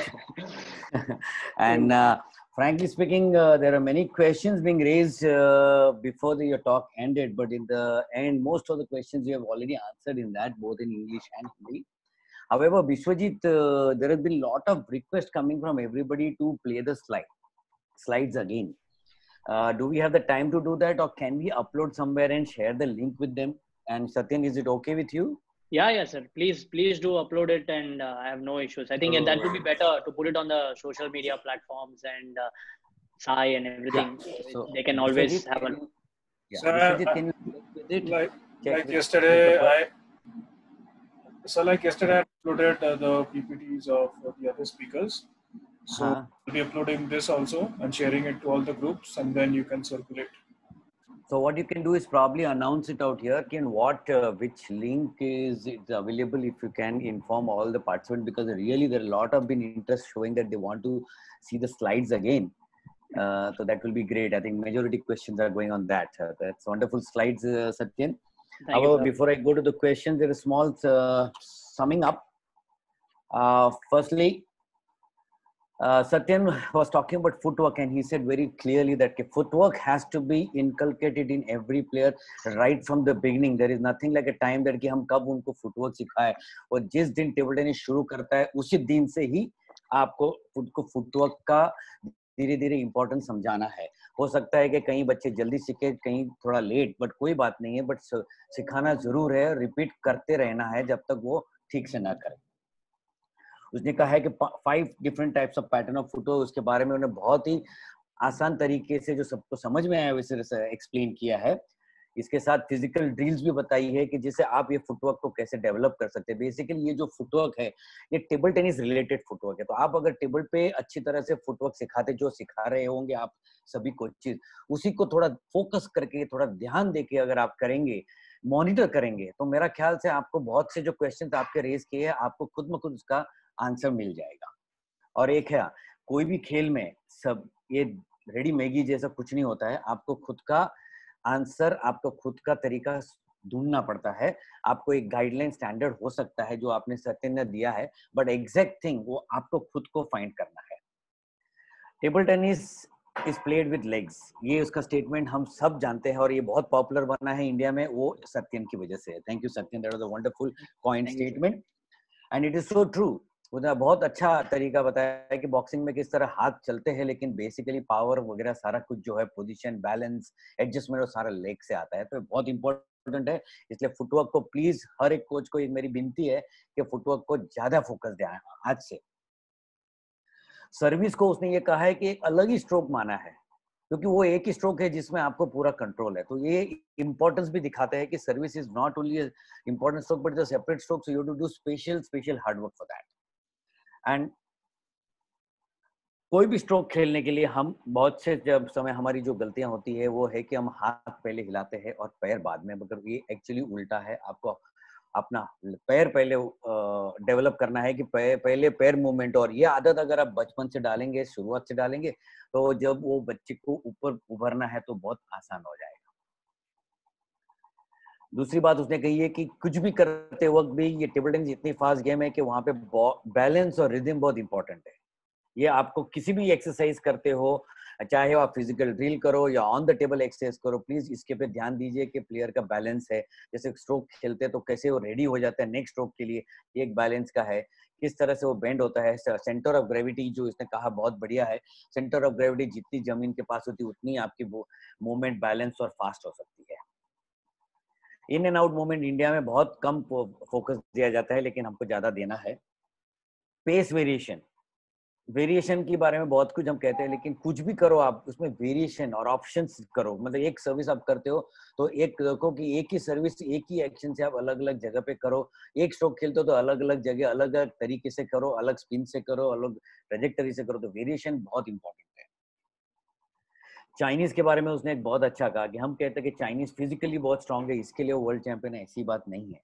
S2: and uh, frankly speaking, uh, there are many questions being raised uh, before the, your talk ended. But in the end, most of the questions you have already answered in that, both in English and Hindi. However, Vishwajit, uh, there has been a lot of requests coming from everybody to play the slide, slides again. Uh, do we have the time to do that or can we upload somewhere and share the link with them? And Satyan, is it okay with you?
S3: Yeah, yeah, sir. Please, please do upload it, and uh, I have no issues. I think oh, that would be better to put it on the social media platforms and uh, Sai and everything. Yeah. So they can always Sajid, have a.
S2: Yeah. Sir, uh, like, like yesterday, I.
S1: So like yesterday, I uploaded uh, the PPTs of the other speakers.
S2: So uh-huh. I'll be uploading this also and sharing it to all the groups, and then you can circulate. So what you can do is probably announce it out here. Can what uh, which link is available? If you can inform all the participants, because really there are a lot of been interest showing that they want to see the slides again. Uh, so that will be great. I think majority questions are going on that. Uh, that's wonderful slides, uh, Satyan. Thank However, you, before I go to the questions, there is small uh, summing up. Uh, firstly, Satyan was talking about footwork and he said very clearly that footwork has to be inculcated in every player right from the beginning. There is nothing like a time that ki hum kab unko footwork sikhaye aur jis din table tennis shuru karta hai usi din se hi aapko khud ko footwork ka धीरे धीरे important समझाना है हो सकता है कि कहीं बच्चे जल्दी सीखे कहीं थोड़ा लेट बट कोई बात नहीं है बट सिखाना जरूर है रिपीट करते रहना है जब तक वो ठीक से ना करें उसने कहा है कि five different types of pattern of photo उसके बारे में उन्हें बहुत ही आसान तरीके से जो सबको समझ में आया वैसे एक्सप्लेन किया है इसके साथ फिजिकल ड्रिल्स भी बताई है कि जिससे आप ये फुटवर्क को कैसे डेवलप कर सकते हैं बेसिकली ये जो फुटवर्क है ये टेबल टेनिस रिलेटेड फुटवर्क है तो आप अगर टेबल पे अच्छी तरह से फुटवर्क सिखाते जो सिखा रहे होंगे आप सभी कोचिज उसी को थोड़ा फोकस करके थोड़ा ध्यान देके अगर आप करेंगे मॉनिटर करेंगे तो मेरा ख्याल से आपको बहुत से जो क्वेश्चन आपके रेज किए हैं आपको खुद में खुद उसका आंसर मिल जाएगा और एक है कोई भी खेल में सब ये रेडी मैगी जैसा कुछ नहीं होता है आपको खुद का आंसर आपको खुद का तरीका ढूंढना पड़ता है आपको एक गाइडलाइन स्टैंडर्ड हो सकता है जो आपने सत्यन दिया है बट एग्जैक्ट थिंग वो आपको खुद को फाइंड करना है table tennis is played with legs ये उसका स्टेटमेंट हम सब जानते हैं और ये बहुत पॉपुलर बना है इंडिया में वो सत्यन की वजह से thank you Sathiyan that was a wonderful coin statement and it is so true उन्होंने बहुत अच्छा तरीका बताया कि बॉक्सिंग में किस तरह हाथ चलते हैं लेकिन बेसिकली पावर वगैरह सारा कुछ जो है पोजीशन बैलेंस एडजस्टमेंट और सारा लेग से आता है तो बहुत इंपॉर्टेंट है इसलिए फुटवर्क को प्लीज हर एक कोच को एक मेरी विनती है कि फुटवर्क को ज्यादा फोकस दिया आज से सर्विस को उसने ये कहा है कि एक अलग ही स्ट्रोक माना है क्योंकि वो एक ही स्ट्रोक है जिसमें आपको पूरा कंट्रोल है तो ये इंपॉर्टेंस भी दिखाता है कि service is not only important stroke but separate stroke so you to do special special hard work for that and कोई भी स्ट्रोक खेलने के लिए हम बहुत से जब समय हमारी जो गलतियां होती है वो है कि हम हाथ पहले हिलाते हैं और पैर बाद में मगर ये एक्चुअली उल्टा है आपको अपना पैर पहले डेवलप करना है कि पहले पैर मूवमेंट और ये आदत अगर आप बचपन से डालेंगे शुरुआत से डालेंगे तो जब वो बच्चे को ऊपर उभरना है तो बहुत आसान हो जाएगा दूसरी बात उसने कही है कि कुछ भी करते वक्त भी ये टेबल टेनिस इतनी फास्ट गेम है कि वहाँ पे बैलेंस और रिदम बहुत इंपॉर्टेंट है ये आपको किसी भी एक्सरसाइज करते हो चाहे आप फिजिकल ड्रिल करो या ऑन द टेबल एक्सरसाइज करो प्लीज इसके पे ध्यान दीजिए कि प्लेयर का बैलेंस है जैसे स्ट्रोक खेलते हैं तो कैसे वो रेडी हो जाता है नेक्स्ट स्ट्रोक के लिए ये एक बैलेंस का है किस तरह से वो बेंड होता है सेंटर ऑफ ग्रेविटी जो इसने कहा बहुत बढ़िया है सेंटर ऑफ ग्रेविटी जितनी जमीन के पास होती है उतनी आपकी मूवमेंट बैलेंस और फास्ट हो सकती है in and out movement India में बहुत कम फोकस दिया जाता है लेकिन हमको ज्यादा देना है पेस वेरिएशन वेरिएशन के बारे में बहुत कुछ हम कहते हैं लेकिन कुछ भी करो आप उसमें वेरिएशन और ऑप्शन करो मतलब एक सर्विस आप करते हो तो एक देखो कि एक ही सर्विस एक ही एक्शन से आप अलग अलग जगह पे करो एक स्ट्रोक खेलते हो तो अलग अलग जगह अलग अलग तरीके से करो अलग स्पिन से करो अलग ट्रेजेक्टरी से करो तो वेरिएशन बहुत इंपॉर्टेंट चाइनीज के बारे में उसने एक बहुत अच्छा कहा कि हम कहते हैं कि चाइनीज फिजिकली बहुत स्ट्रांग है इसके लिए वो वर्ल्ड चैंपियन है ऐसी बात नहीं है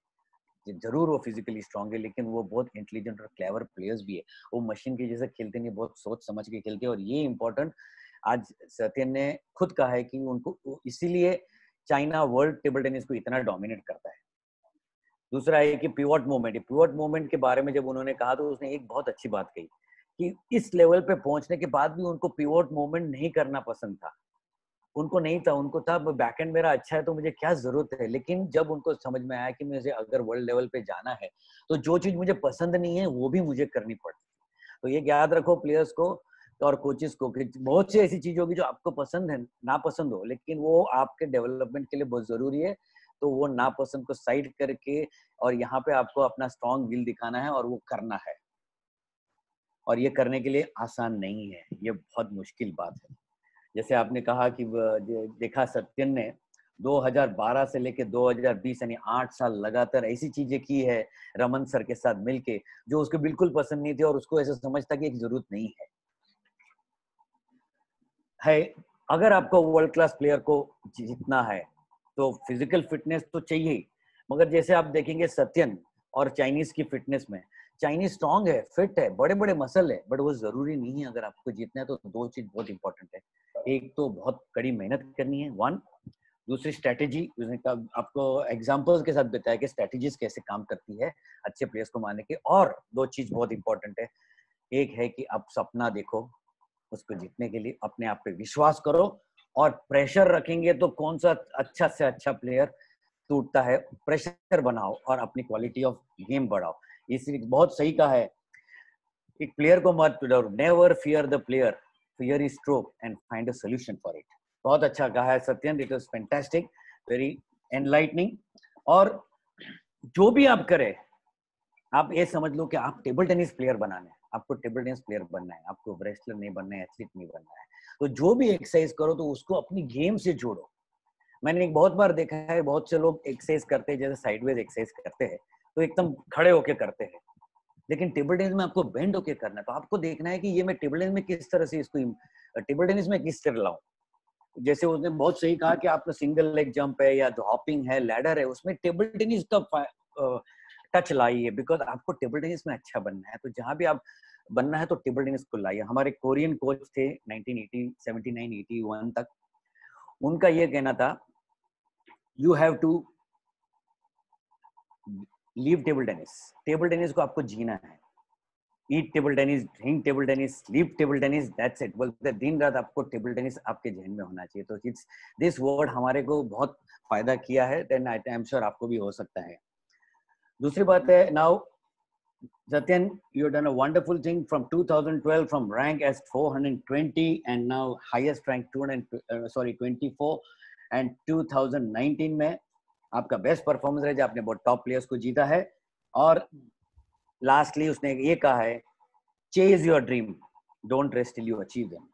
S2: जरूर वो फिजिकली स्ट्रांग है लेकिन वो बहुत इंटेलिजेंट और क्लेवर प्लेयर्स भी है वो मशीन की जैसे खेलते नहीं बहुत सोच समझ के खेलते और ये इंपॉर्टेंट आज सत्यन ने खुद कहा है कि उनको इसीलिए चाइना वर्ल्ड टेबल टेनिस को इतना डोमिनेट करता है दूसरा है कि पिवट मूवमेंट पिवट मूवमेंट के बारे में जब उन्होंने कहा तो उसने एक बहुत अच्छी बात कही कि इस लेवल पे पहुंचने के बाद भी उनको पिवोट मोमेंट नहीं करना पसंद था उनको नहीं था उनको था बैक एंड मेरा अच्छा है तो मुझे क्या जरूरत है लेकिन जब उनको समझ में आया कि मुझे अगर वर्ल्ड लेवल पे जाना है तो जो चीज मुझे पसंद नहीं है वो भी मुझे करनी पड़ती तो ये याद रखो प्लेयर्स को और कोचेस को कि बहुत सी ऐसी चीज होगी जो आपको पसंद है नापसंद हो लेकिन वो आपके डेवलपमेंट के लिए बहुत जरूरी है तो वो नापसंद को साइड करके और यहाँ पे आपको अपना स्ट्रॉन्ग विल दिखाना है और वो करना है और ये करने के लिए आसान नहीं है ये बहुत मुश्किल बात है जैसे आपने कहा कि देखा सत्यन ने 2012 से लेकर 2020 यानी आठ साल लगातार ऐसी चीजें की है रमन सर के साथ मिलके जो उसको बिल्कुल पसंद नहीं थी और उसको ऐसा समझता कि एक जरूरत नहीं है है अगर आपको वर्ल्ड क्लास प्लेयर को जीतना है तो फिजिकल फिटनेस तो चाहिए मगर जैसे आप देखेंगे सत्यन और चाइनीज की फिटनेस में चाइनीज स्ट्रांग है फिट है बड़े बड़े मसल है बट वो जरूरी नहीं है अगर आपको जीतना है तो दो चीज बहुत इंपॉर्टेंट है एक तो बहुत कड़ी मेहनत करनी है वन दूसरी स्ट्रेटेजी आपको एग्जाम्पल्स के साथ बताया कि स्ट्रेटेजीज कैसे काम करती है अच्छे प्लेयर्स को मारने के और दो चीज बहुत इंपॉर्टेंट है एक है कि आप सपना देखो उसको जीतने के लिए अपने आप पे विश्वास करो और प्रेशर रखेंगे तो कौन सा अच्छा से अच्छा प्लेयर टूटता है प्रेशर बनाओ और अपनी क्वालिटी ऑफ गेम बढ़ाओ इसलिए बहुत सही कहा है एक प्लेयर को मत never fear the player fear is stroke and find a solution for it बहुत अच्छा कहा है Sathiyan it is fantastic very enlightening और जो भी आप करें आप ये समझ लो कि आप टेबल टेनिस प्लेयर बनाना है आपको टेबल टेनिस प्लेयर बनना है आपको रेस्लर नहीं बनना है एथलीट नहीं बनना है तो जो भी एक्सरसाइज करो तो उसको अपनी गेम से जोड़ो मैंने एक बहुत बार देखा है बहुत से लोग एक्सरसाइज करते हैं जैसे साइडवेज एक्सरसाइज करते हैं तो एकदम खड़े होके करते हैं लेकिन टेबल टेनिस में आपको बेंड होके करना है तो आपको देखना है कि ये मैं टेबल टेनिस में किस तरह से इसको टेबल टेनिस में किस तरह लाऊं जैसे उसने बहुत सही कहा कि आपका सिंगल लेग जंप है या हॉपिंग है लैडर है उसमें टेबल टेनिस का टच लाइए बिकॉज आपको टेबल टेनिस में अच्छा बनना है तो जहां भी आप बनना है तो टेबल टेनिस को लाइए हमारे कोरियन कोच थे 1980 79 81 तक उनका ये कहना था you have to live table tennis table tennis को आपको जीना है eat table tennis drink table tennis sleep table tennis that's it बोलते दिन रात आपको टेबल टेनिस आपके जहन में होना चाहिए तो इट्स दिस वर्ड हमारे को बहुत फायदा किया है देन आई एम श्योर आपको भी हो सकता है दूसरी बात है now Satyan, you have done a wonderful thing from 2012 from rank as 420 and now highest rank 200 sorry 24 and 2019 में आपका बेस्ट परफॉर्मेंस रहे आपने बहुत टॉप प्लेयर्स को जीता है और लास्टली उसने ये कहा है chase your dream don't rest till you achieve them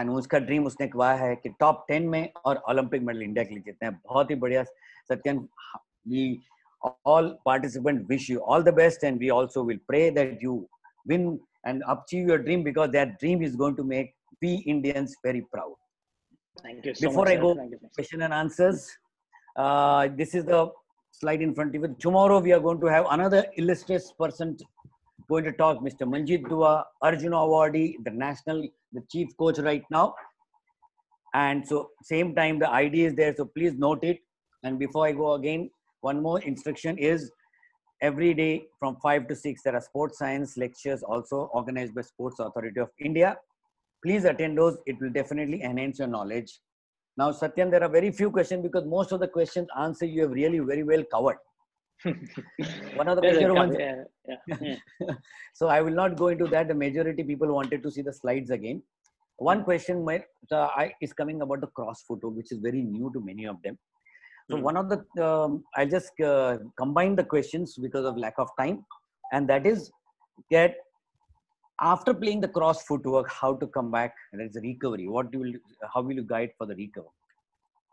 S2: and उसका ड्रीम उसने कहा है कि टॉप टेन में और ओलंपिक मेडल इंडिया के लिए जीतना है बहुत ही बढ़िया Satyan we all participant wish you all the best and we also will pray that you win and achieve your dream because that dream is going to make we Indians very proud thank you before I go question and answers Uh, this is the slide in front of you. Tomorrow we are going to have another illustrious person going to talk, Mr. Manjit Dua, Arjuna awardee, the national, the chief coach right now. And so same time the ID is there, so please note it. And before I go again, one more instruction is every day from 5 to 6 there are sports science lectures also organized by Sports Authority of India. Please attend those, it will definitely enhance your knowledge now, Satyan, there are very few questions because most of the questions answer you have really very well covered. one of the major ones. Yeah, yeah, yeah. so I will not go into that. The majority people wanted to see the slides again. One question uh, I, is coming about the cross photo, which is very new to many of them. So mm. one of the um, I'll just uh, combine the questions because of lack of time, and that is that after playing the cross footwork, how to come back? There's a recovery. What do you, how will you guide for the recovery?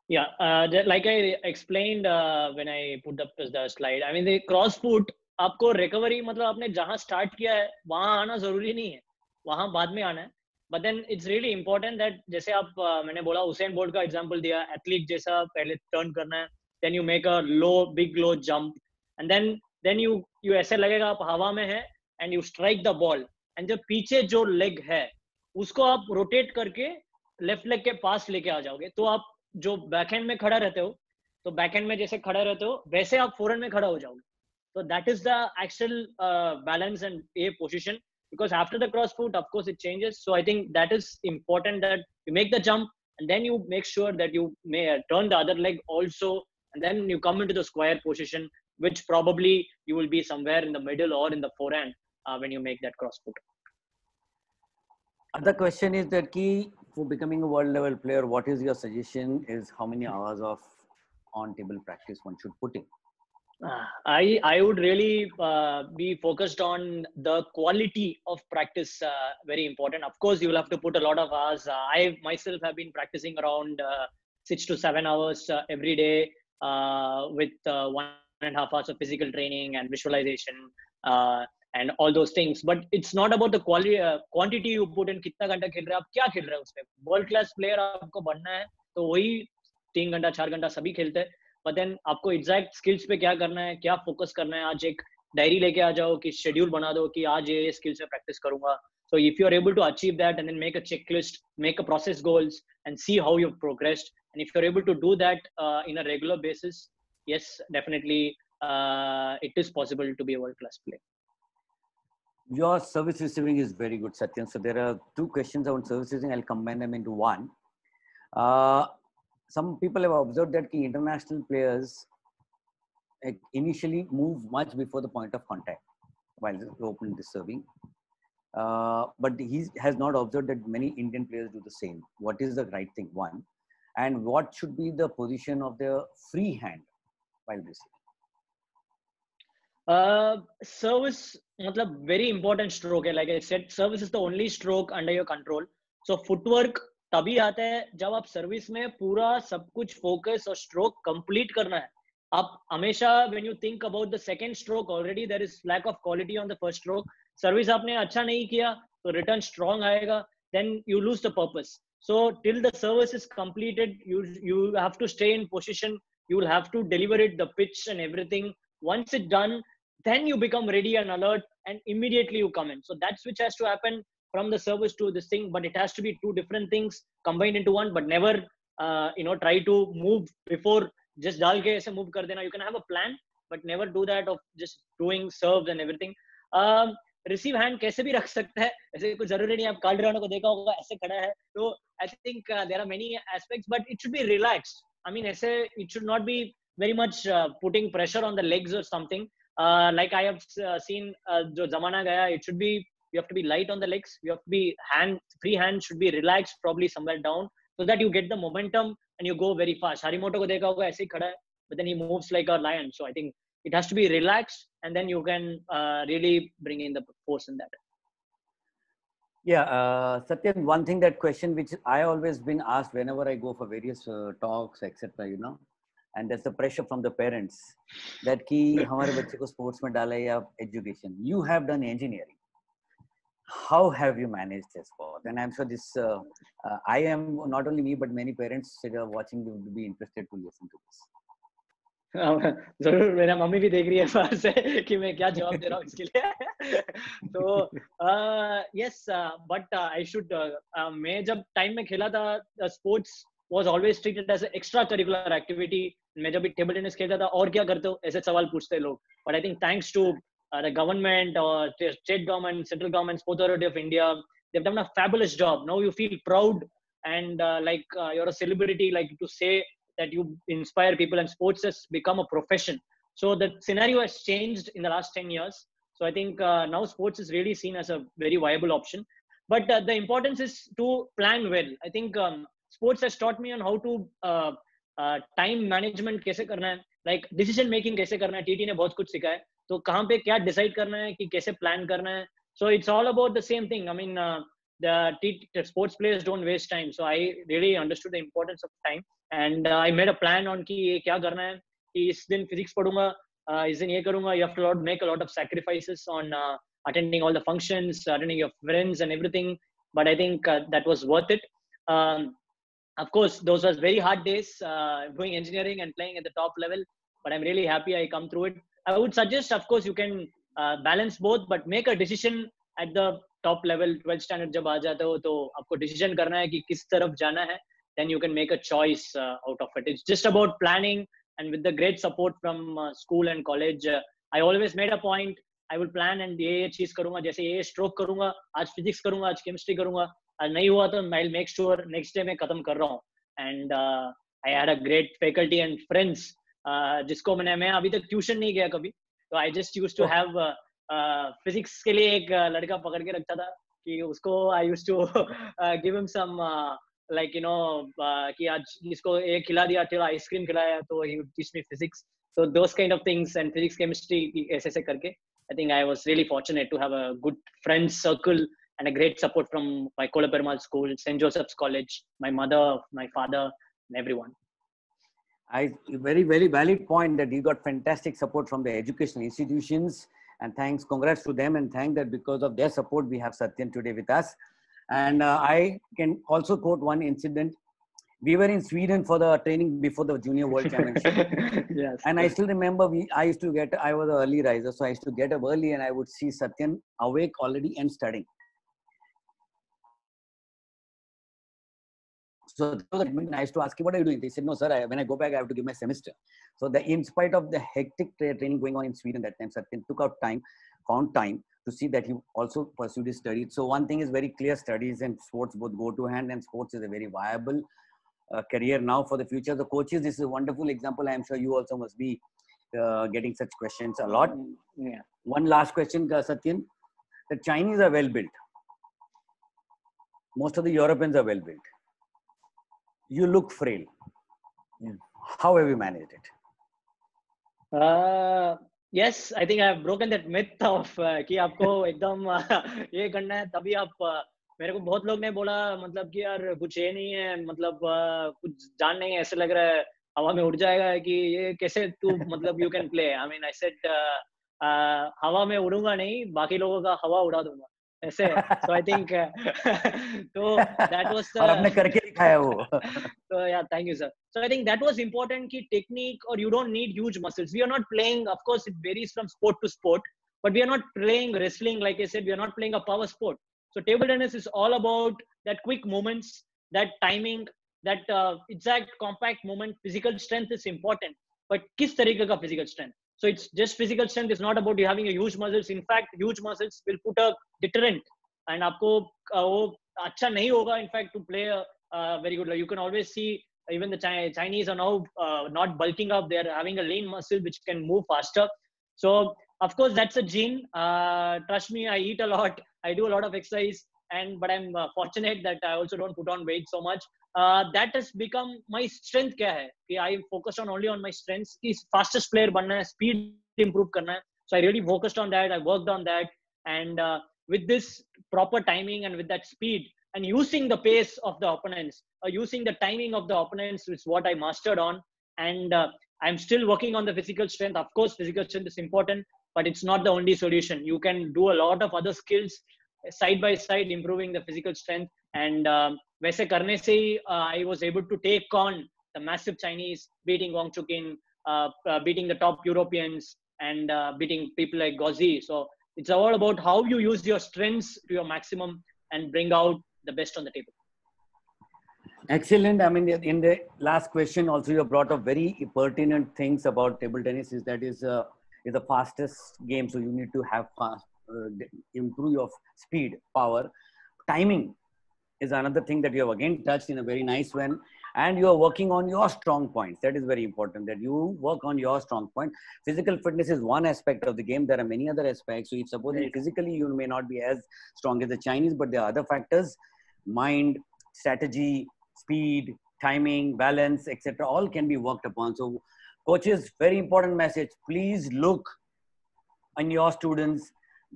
S3: Yeah, uh, like I explained uh, when I put up the slide. I mean, the cross foot आपको recovery मतलब आपने जहाँ start किया है वहाँ आना जरूरी नहीं है वहाँ बाद में आना है but then it's really important that जैसे आप uh, मैंने बोला हुसैन बोर्ड का एग्जांपल दिया एथलीट जैसा पहले टर्न करना है then you make a low big low jump and then then you. You ऐसे लगेगा आप हवा में है and you strike the ball and जो पीछे जो लेग है उसको आप रोटेट करके लेफ्ट लेग के पास लेके आ जाओगे तो आप जो बैकहेंड में खड़ा रहते हो तो बैकहेंड में जैसे खड़ा रहते हो वैसे आप फोरन में खड़ा हो जाओगे तो that is the actual balance and a position because after the cross foot of course it changes so I think that is important that you make the jump and then you make sure that you may turn the other leg also and then you come in to the square position which probably you will be somewhere in the middle और in the four and uh, when you make that cross put.
S2: Other question is that key for becoming a world level player, what is your suggestion is how many hours of on table practice one should put in?
S3: Uh, I, I would really uh, be focused on the quality of practice, uh, very important. Of course, you will have to put a lot of hours. Uh, I myself have been practicing around uh, six to seven hours uh, every day with one and a half hours of physical training and visualization. And all those things but it's not about the quantity you put in कितना घंटा खेल रहे हैं आप क्या खेल रहे हैं उसमें वर्ल्ड क्लास प्लेयर आपको बनना है तो वही तीन घंटा चार घंटा सभी खेलते हैं बट देन आपको एग्जैक्ट स्किल्स पे क्या करना है क्या फोकस करना है आज एक डायरी लेके आ जाओ कि शेड्यूल बना दो कि आज ये स्किल्स में प्रैक्टिस करूंगा so if you're able to achieve that and then make a checklist make a process goals and see how you've progressed and if you're able to do that uh, in a regular basis yes definitely uh, it is possible to be a world
S2: class player Your service receiving is very good, Satyan. So there are two questions on service receiving. I'll combine them into one. Uh, some people have observed that international players initially move much before the point of contact while opening the serving. Uh, but he has not observed that many Indian players do the same. What is the right thing? One. And what should be the position of the free hand while receiving? Uh,
S3: service मतलब very important stroke है like I said service is the only stroke under your control so footwork तभी आता है जब आप service में पूरा सब कुछ फोकस और स्ट्रोक कंप्लीट करना है आप हमेशा when you think about the second stroke already there is lack of quality on the first stroke service आपने अच्छा नहीं किया तो रिटर्न स्ट्रांग आएगा then you lose the purpose so till the service is completed you you have to stay in position you will have to deliver it the pitch and everything once it done then you become ready and alert and immediately you come in so that switch has to happen from the service to this thing but it has to be two different things combined into one but never uh, you know try to move before just dal ke aise move kar dena you can have a plan but never do that of just doing serves and everything um, hand hand कैसे भी रख सकता है ऐसे कुछ जरूरी नहीं आप कार्ड को देखा होगा ऐसे खड़ा है तो I think there are many aspects, but it should be relaxed. I mean, ऐसे it should not be very much uh, putting pressure on the legs or something uh, like I have uh, seen, uh, zamana gaya, it should be you have to be light on the legs. You have to be hand free hand should be relaxed, probably somewhere down, so that you get the momentum and you go very fast. Harimoto ko dekha hoga, aise khada but then he moves like a lion. So I think it has to be relaxed, and then you can uh, really bring in the force in that.
S2: Yeah, uh, one thing that question which I always been asked whenever I go for various uh, talks, etc. You know, and that's the pressure from the parents that कि हमारे बच्चे को sports में डाला या education you have done engineering how have you managed this both and i'm sure this uh, uh, i am not only me but many parents that are watching would be interested to listen to this हाँ, जरूर
S3: मेरा mummy भी देख रही है बाहर से कि मैं क्या जवाब दे रहा हूँ इसके लिए तो यस बट आई शुड मैं जब टाइम में खेला था sports was always treated as extra curricular activity मैं जब भी टेबल टेनिस खेलता था और क्या करते हो ऐसे सवाल पूछते लोग but I think thanks to the government और state government central government authority of India they've done a fabulous job now you feel proud and uh, like uh, you're a celebrity like to say that you inspire people and sports has become a profession so the scenario has changed in the last 10 years so i think uh, now sports is really seen as a very viable option but the importance is to plan well i think um, sports has taught me on how to time management कैसे करना है like decision making कैसे करना है TT ने बहुत कुछ सिखाया है तो कहाँ पे क्या डिसाइड करना है कि कैसे प्लान करना है so it's all about the same thing I mean the sports players don't waste time so I really understood the importance of time and I made a plan on कि ये क्या करना है कि इस दिन फिजिक्स पढ़ूंगा uh, इस दिन ये करूंगा you have to make a lot of sacrifices on attending all the functions attending your friends and everything but I think that was worth it of course those was very hard days uh, doing engineering and playing at the top level but i'm really happy i come through it i would suggest of course you can uh, balance both but make a decision at the top level 12th standard jab aa jata ho to aapko decision karna hai ki kis taraf jana hai then you can make a choice uh, out of it it's just about planning and with the great support from uh, school and college uh, i always made a point i will plan and ये cheez karunga jaise जैसे stroke karunga aaj physics karunga aaj chemistry karunga नहीं हुआ तो I make sure next day मैं खत्म कर रहा हूँ and I had a great faculty and friends जिसको मैंने मैं अभी तक ट्यूशन नहीं गया कभी तो I just use to have physics के लिए एक uh, लड़का पकड़ के रखता था कि उसको I use to give him some like you know कि आज इसको ये खिला दिया थोड़ा आइसक्रीम खिलाया तो he teach me physics so those kind of things and physics chemistry ऐसे ऐसे करके I think I was really fortunate to have a good friend circle and a great support from my Kola school, St. Joseph's College, my mother, my father, and everyone.
S2: I very, very valid point that you got fantastic support from the educational institutions. And thanks, congrats to them, and thank that because of their support, we have Satyan today with us. And uh, I can also quote one incident. We were in Sweden for the training before the Junior World Championship. yes. And I still remember we, I used to get, I was an early riser, so I used to get up early and I would see Satyan awake already and studying. So I used to ask him, what are you doing? They said, no, sir, I, when I go back, I have to give my semester. So the, in spite of the hectic training going on in Sweden that time, Satyan took out time, found time to see that he also pursued his studies. So one thing is very clear, studies and sports both go to hand and sports is a very viable uh, career now for the future. The coaches, this is a wonderful example. I am sure you also must be uh, getting such questions a lot. Mm, yeah. One last question, uh, Satyan. The Chinese are well built. Most of the Europeans are well built. you look frail. Mm. How have you managed it?
S3: Uh, yes, I think I have broken that myth of uh, कि आपको एकदम uh, ये करना है तभी आप uh, मेरे को बहुत लोग ने बोला मतलब कि यार कुछ ये नहीं है मतलब uh, कुछ जान नहीं है ऐसे लग रहा है हवा में उड़ जाएगा कि ये कैसे तू मतलब you can play I mean I said हवा में उड़ूंगा नहीं बाकी लोगों का हवा उड़ा दूंगा ऐसे सो आई थिंक तो दैट वाज और आपने करके
S2: दिखाया वो तो
S3: या thank you sir so I think that was important कि टेक्निक और you don't need huge muscles we are not playing of course it varies from sport to sport but we are not playing wrestling like I said we are not playing a power sport so table tennis is all about that quick movements that timing that exact compact movement physical strength is important but किस तरीके का physical strength So it's just physical strength is not about you having a huge muscles. In fact, huge muscles will put a deterrent, and आपको वो अच्छा नहीं होगा. In fact, to play a, a very good, you can always see even the Chinese are now uh, not bulking up. They are having a lean muscle which can move faster. So of course that's a gene. Uh, trust me, I eat a lot. I do a lot of exercise and but i'm uh, fortunate that i also don't put on weight so much uh, that has become my strength क्या है कि I focused on only on my strengths Is fastest player बनना speed improve करना so I really focused on that I worked on that and uh, with this proper timing and with that speed and using the pace of the opponents uh, using the timing of the opponents is what I mastered on and uh, I'm still working on the physical strength of course physical strength is important but it's not the only solution you can do a lot of other skills side by side improving the physical strength and um, वैसे करने uh, I was able to take on the massive Chinese beating Wang Chukin uh, uh, beating the top Europeans and uh, beating people like Gauzy. So it's all about how you use your strengths to your maximum and bring out the best on the
S2: table. Excellent. I mean, in the last question, also you brought up very pertinent things about table tennis. Is that is uh, is the fastest game, so you need to have fast, uh, improve your speed, power. Timing is another thing that you have again touched in a very nice way, And you are working on your strong points. That is very important that you work on your strong point. Physical fitness is one aspect of the game. There are many other aspects. So if suppose right. physically you may not be as strong as the Chinese, but there are other factors, mind, strategy, speed, timing, balance, etc. All can be worked upon. So coaches, very important message. Please look on your students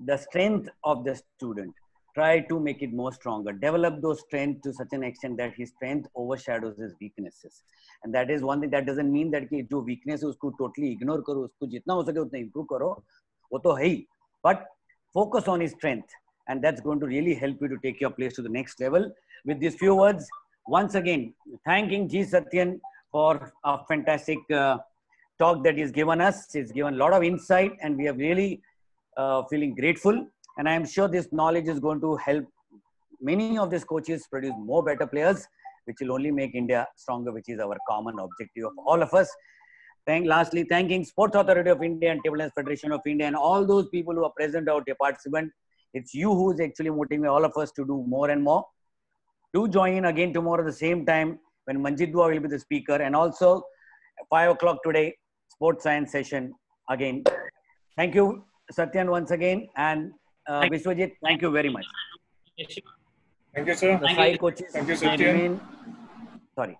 S2: the strength of the student try to make it more stronger develop those strength to such an extent that his strength overshadows his weaknesses and that is one thing that doesn't mean that ki jo weakness hai usko totally ignore karo usko jitna ho sake utna improve karo wo to hai but focus on his strength and that's going to really help you to take your place to the next level with these few words once again thanking g satyan for a fantastic uh, talk that he's given us he's given a lot of insight and we have really uh, feeling grateful. And I am sure this knowledge is going to help many of these coaches produce more better players, which will only make India stronger, which is our common objective of all of us. Thank, lastly, thanking Sports Authority of India and Table Tennis Federation of India and all those people who are present out here, participant. It's you who is actually motivating all of us to do more and more. Do join in again tomorrow at the same time when Manjit will be the speaker. And also, 5 o'clock today, sports science session again. Thank you. Satyan once again and uh, Vishwajit, thank you very much. Thank you, sir. The coaches. Thank you, Satyan. Sorry.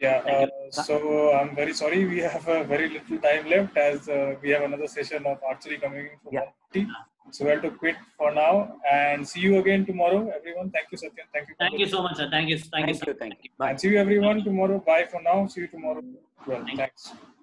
S1: Yeah, uh, so I'm very sorry. We have a very little time left as uh, we have another session of archery coming in for yeah. So we have to quit for now and see you again tomorrow, everyone. Thank you, Satyan. Thank you. Thank you so
S2: much, sir. Thank you. Thank, thank you, sir. Thank you. Thank you. Bye. And see you, everyone,
S1: tomorrow. Bye for now. See you tomorrow. Well, thank
S2: thanks. You.